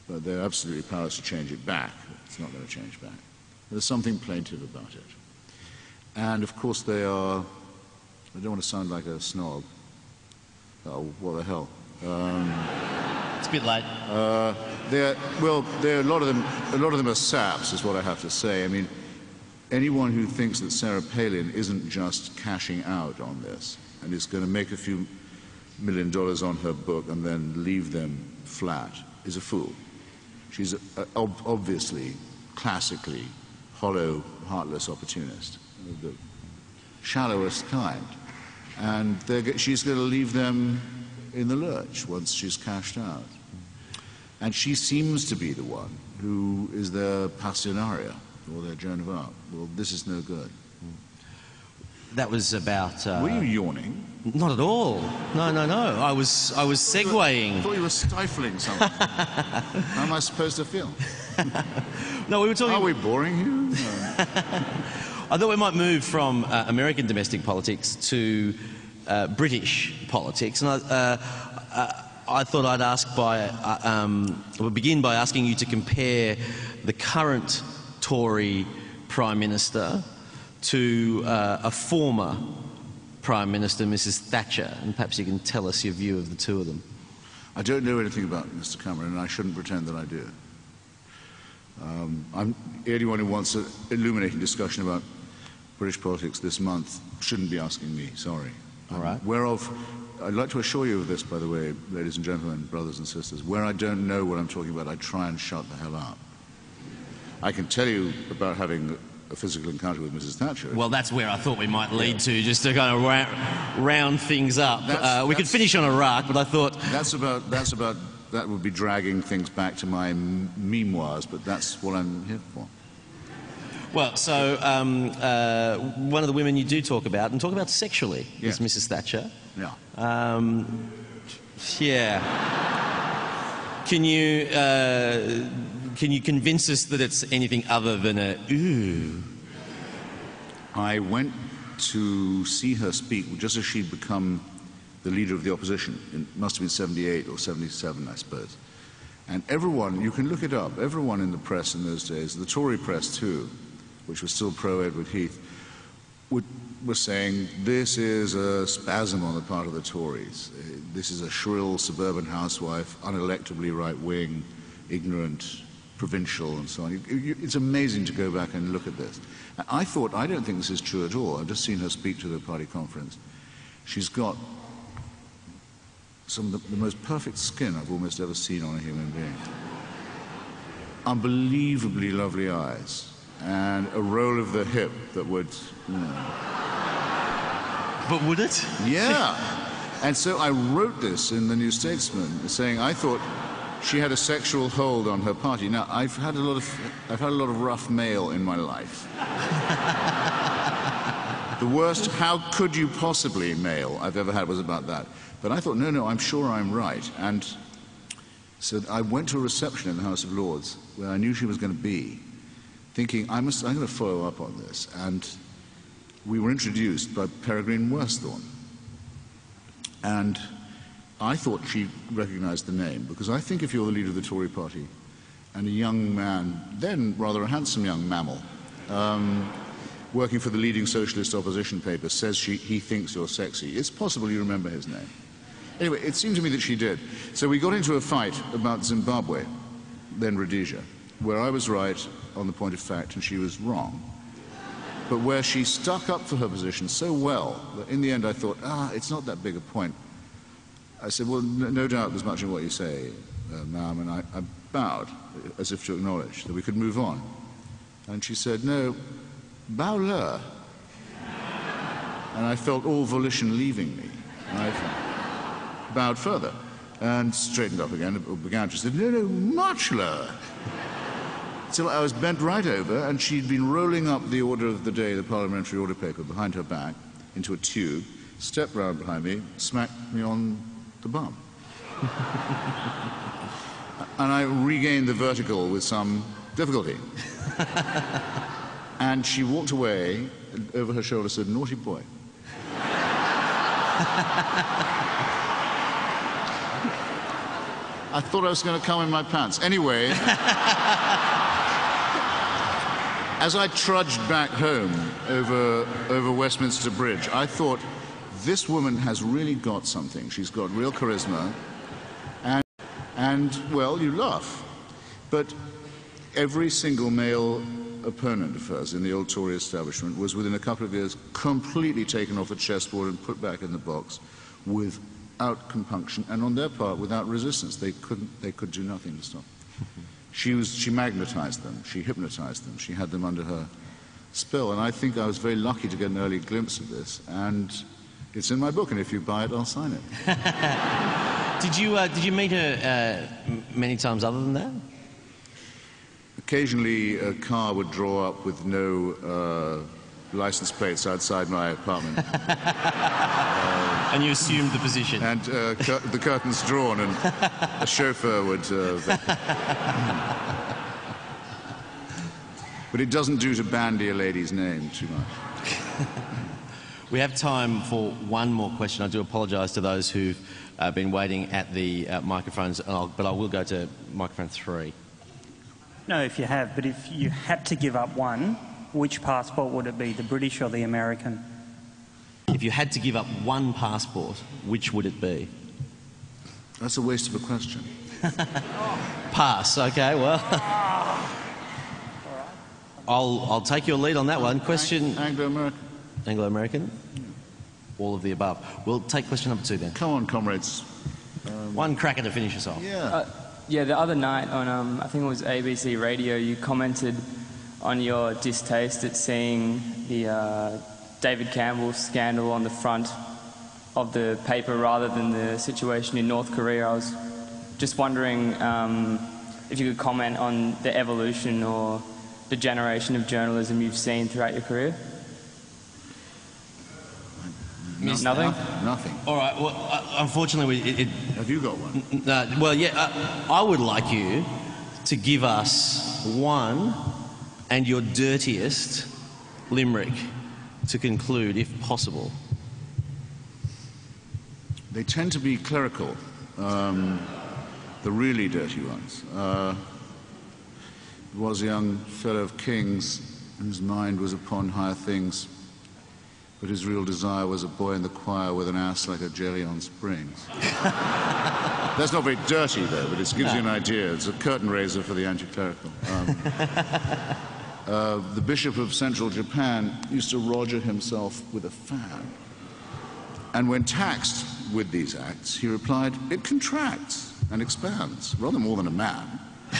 but they're absolutely powerless to change it back. It's not going to change back. There's something plaintive about it. And of course, they are, I don't want to sound like a snob. Oh, what the hell? Um, It's a bit late. uh, they're, well, they're, a lot of them. A lot of them are saps, is what I have to say. I mean, anyone who thinks that Sarah Palin isn't just cashing out on this and is going to make a few million dollars on her book and then leave them flat is a fool. She's a, a, ob- obviously, classically, hollow, heartless opportunist, the shallowest kind, and she's going to leave them in the lurch once she's cashed out. And she seems to be the one who is their Pasionaria or their Joan of Arc. Well, this is no good. That was about. Uh, Were you yawning? Not at all. No, no, no. I was, I was I thought you were stifling something. How am I supposed to feel? No, we were talking. Are we boring you? No. I thought we might move from uh, American domestic politics to uh, British politics, and I, uh, uh, I thought I'd ask by, uh, um, begin by asking you to compare the current Tory Prime Minister to a former Prime Minister, Mrs. Thatcher, and perhaps you can tell us your view of the two of them. I don't know anything about Mr. Cameron, and I shouldn't pretend that I do. Um, I'm, anyone who wants an illuminating discussion about British politics this month shouldn't be asking me. Sorry. All right. Whereof, I'd like to assure you of this, by the way, ladies and gentlemen, brothers and sisters. Where I don't know what I'm talking about, I try and shut the hell up. I can tell you about having a physical encounter with Mrs. Thatcher. Well, that's where I thought we might lead to, just to kind of ra- round things up. Uh, we could finish on Iraq, but I thought That's about, that's about, that would be dragging things back to my m- memoirs, but that's what I'm here for. Well, so um, uh, one of the women you do talk about, and talk about sexually, is Mrs. Thatcher. Yeah. Um, yeah. Can you uh, can you convince us that it's anything other than a ooh? I went to see her speak just as she'd become the leader of the opposition. It must have been 78 or 77, I suppose. And everyone, you can look it up, everyone in the press in those days, the Tory press too, which was still pro Edward Heath, would, was saying this is a spasm on the part of the Tories. This is a shrill suburban housewife, unelectably right wing, ignorant, provincial, and so on. It's amazing to go back and look at this. I thought, I don't think this is true at all. I've just seen her speak to the party conference. She's got some of the, the most perfect skin I've almost ever seen on a human being. Unbelievably lovely eyes, and a roll of the hip that would, you know, But would it? yeah. And so I wrote this in the New Statesman, saying I thought she had a sexual hold on her party. Now I've had a lot of I've had a lot of rough mail in my life. the worst "How could you possibly" mail I've ever had was about that. But I thought, no, no, I'm sure I'm right. And so I went to a reception in the House of Lords where I knew she was going to be, thinking I must I'm going to follow up on this. And we were introduced by Peregrine Worsthorne. And I thought she recognized the name, because I think if you're the leader of the Tory party and a young man, then rather a handsome young mammal, um, working for the leading socialist opposition paper, says she, he thinks you're sexy, it's possible you remember his name. Anyway, it seemed to me that she did. So we got into a fight about Zimbabwe, then Rhodesia, where I was right on the point of fact and she was wrong but where she stuck up for her position so well that in the end I thought, ah, it's not that big a point. I said, well, no, doubt there's much in what you say, uh, ma'am, and I, I bowed as if to acknowledge that we could move on. And she said, no, bow lower. And I felt all volition leaving me. And I bowed further and straightened up again, and began to say, no, no, much lower till I was bent right over, and she'd been rolling up the order of the day, the parliamentary order paper, behind her back into a tube, stepped round behind me, smacked me on the bum. and I regained the vertical with some difficulty. and she walked away and over her shoulder said, Naughty boy. I thought I was going to come in my pants. Anyway, as I trudged back home over, over Westminster Bridge, I thought, this woman has really got something. She's got real charisma. And, and well, you laugh. But every single male opponent of hers in the old Tory establishment was within a couple of years completely taken off the chessboard and put back in the box without compunction and on their part without resistance. They, couldn't, they could do nothing to stop. She, was, she magnetized them, she hypnotized them, she had them under her spell. And I think I was very lucky to get an early glimpse of this. And it's in my book, and if you buy it, I'll sign it. Did you, uh, did you meet her uh, many times other than that? Occasionally, a car would draw up with no uh, license plates outside my apartment, And you assumed the position. and uh, cur- the curtains drawn, and a chauffeur would. Uh, but it doesn't do to bandy a lady's name too much. We have time for one more question. I do apologise to those who've uh, been waiting at the uh, microphones, I'll, but I will go to microphone three. No, if you have, but if you had to give up one, which passport would it be, the British or the American? If you had to give up one passport, which would it be? That's a waste of a question. Pass. Okay. Well, I'll I'll take your lead on that one. Question Anglo-American. Anglo-American. All of the above. We'll take question number two then. Come on, comrades. One cracker to finish us off. Yeah. Yeah, the other night on, um, I think it was ABC Radio, you commented on your distaste at seeing the uh, David Campbell scandal on the front of the paper rather than the situation in North Korea. I was just wondering um, if you could comment on the evolution or the generation of journalism you've seen throughout your career. Missed Nothing? Nothing. All right. Well, uh, unfortunately, we, it, it, Have you got one? uh, well, yeah. Uh, I would like you to give us one and your dirtiest limerick to conclude, if possible. They tend to be clerical, um, the really dirty ones. Uh, was a young fellow of kings whose mind was upon higher things, but his real desire was a boy in the choir with an ass like a jelly on springs. That's not very dirty, though, but it gives you an idea. It's a curtain raiser for the anti-clerical. Um, uh, the bishop of central Japan used to roger himself with a fan. And when taxed with these acts, he replied, it contracts and expands, rather more than a man.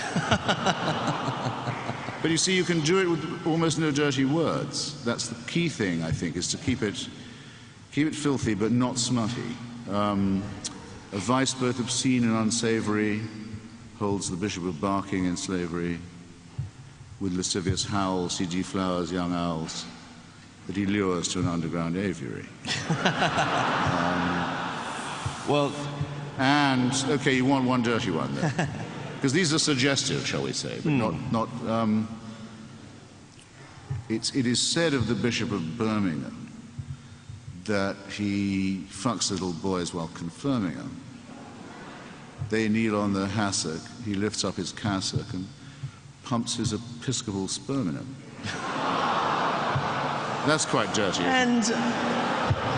but you see, you can do it with almost no dirty words. That's the key thing, I think, is to keep it, keep it filthy but not smutty. Um, a vice both obscene and unsavory holds the Bishop of Barking in slavery. With lascivious howls, he deflowers young owls that he lures to an underground aviary. Well, And okay, you want one dirty one then, because these are suggestive, shall we say, but not not. Um, it's, it is said of the Bishop of Birmingham that he fucks little boys while confirming them. They kneel on the hassock. He lifts up his cassock and pumps his episcopal sperm in them. That's quite dirty. and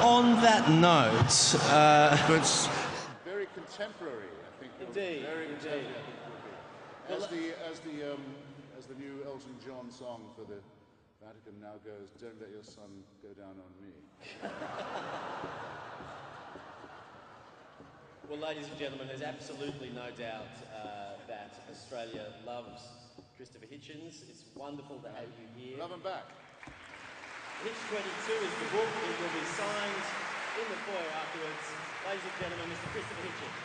on that note, uh, but very contemporary, I think. Indeed, very indeed. As the as the um, as the new Elton John song for the Vatican now goes, "Don't let your son go down on me." Well, ladies and gentlemen, there's absolutely no doubt uh, that Australia loves Christopher Hitchens. It's wonderful to have you here. Love him back. Hitch 22 is the book. It will be signed in the foyer afterwards. Ladies and gentlemen, Mr. Christopher Hitchens.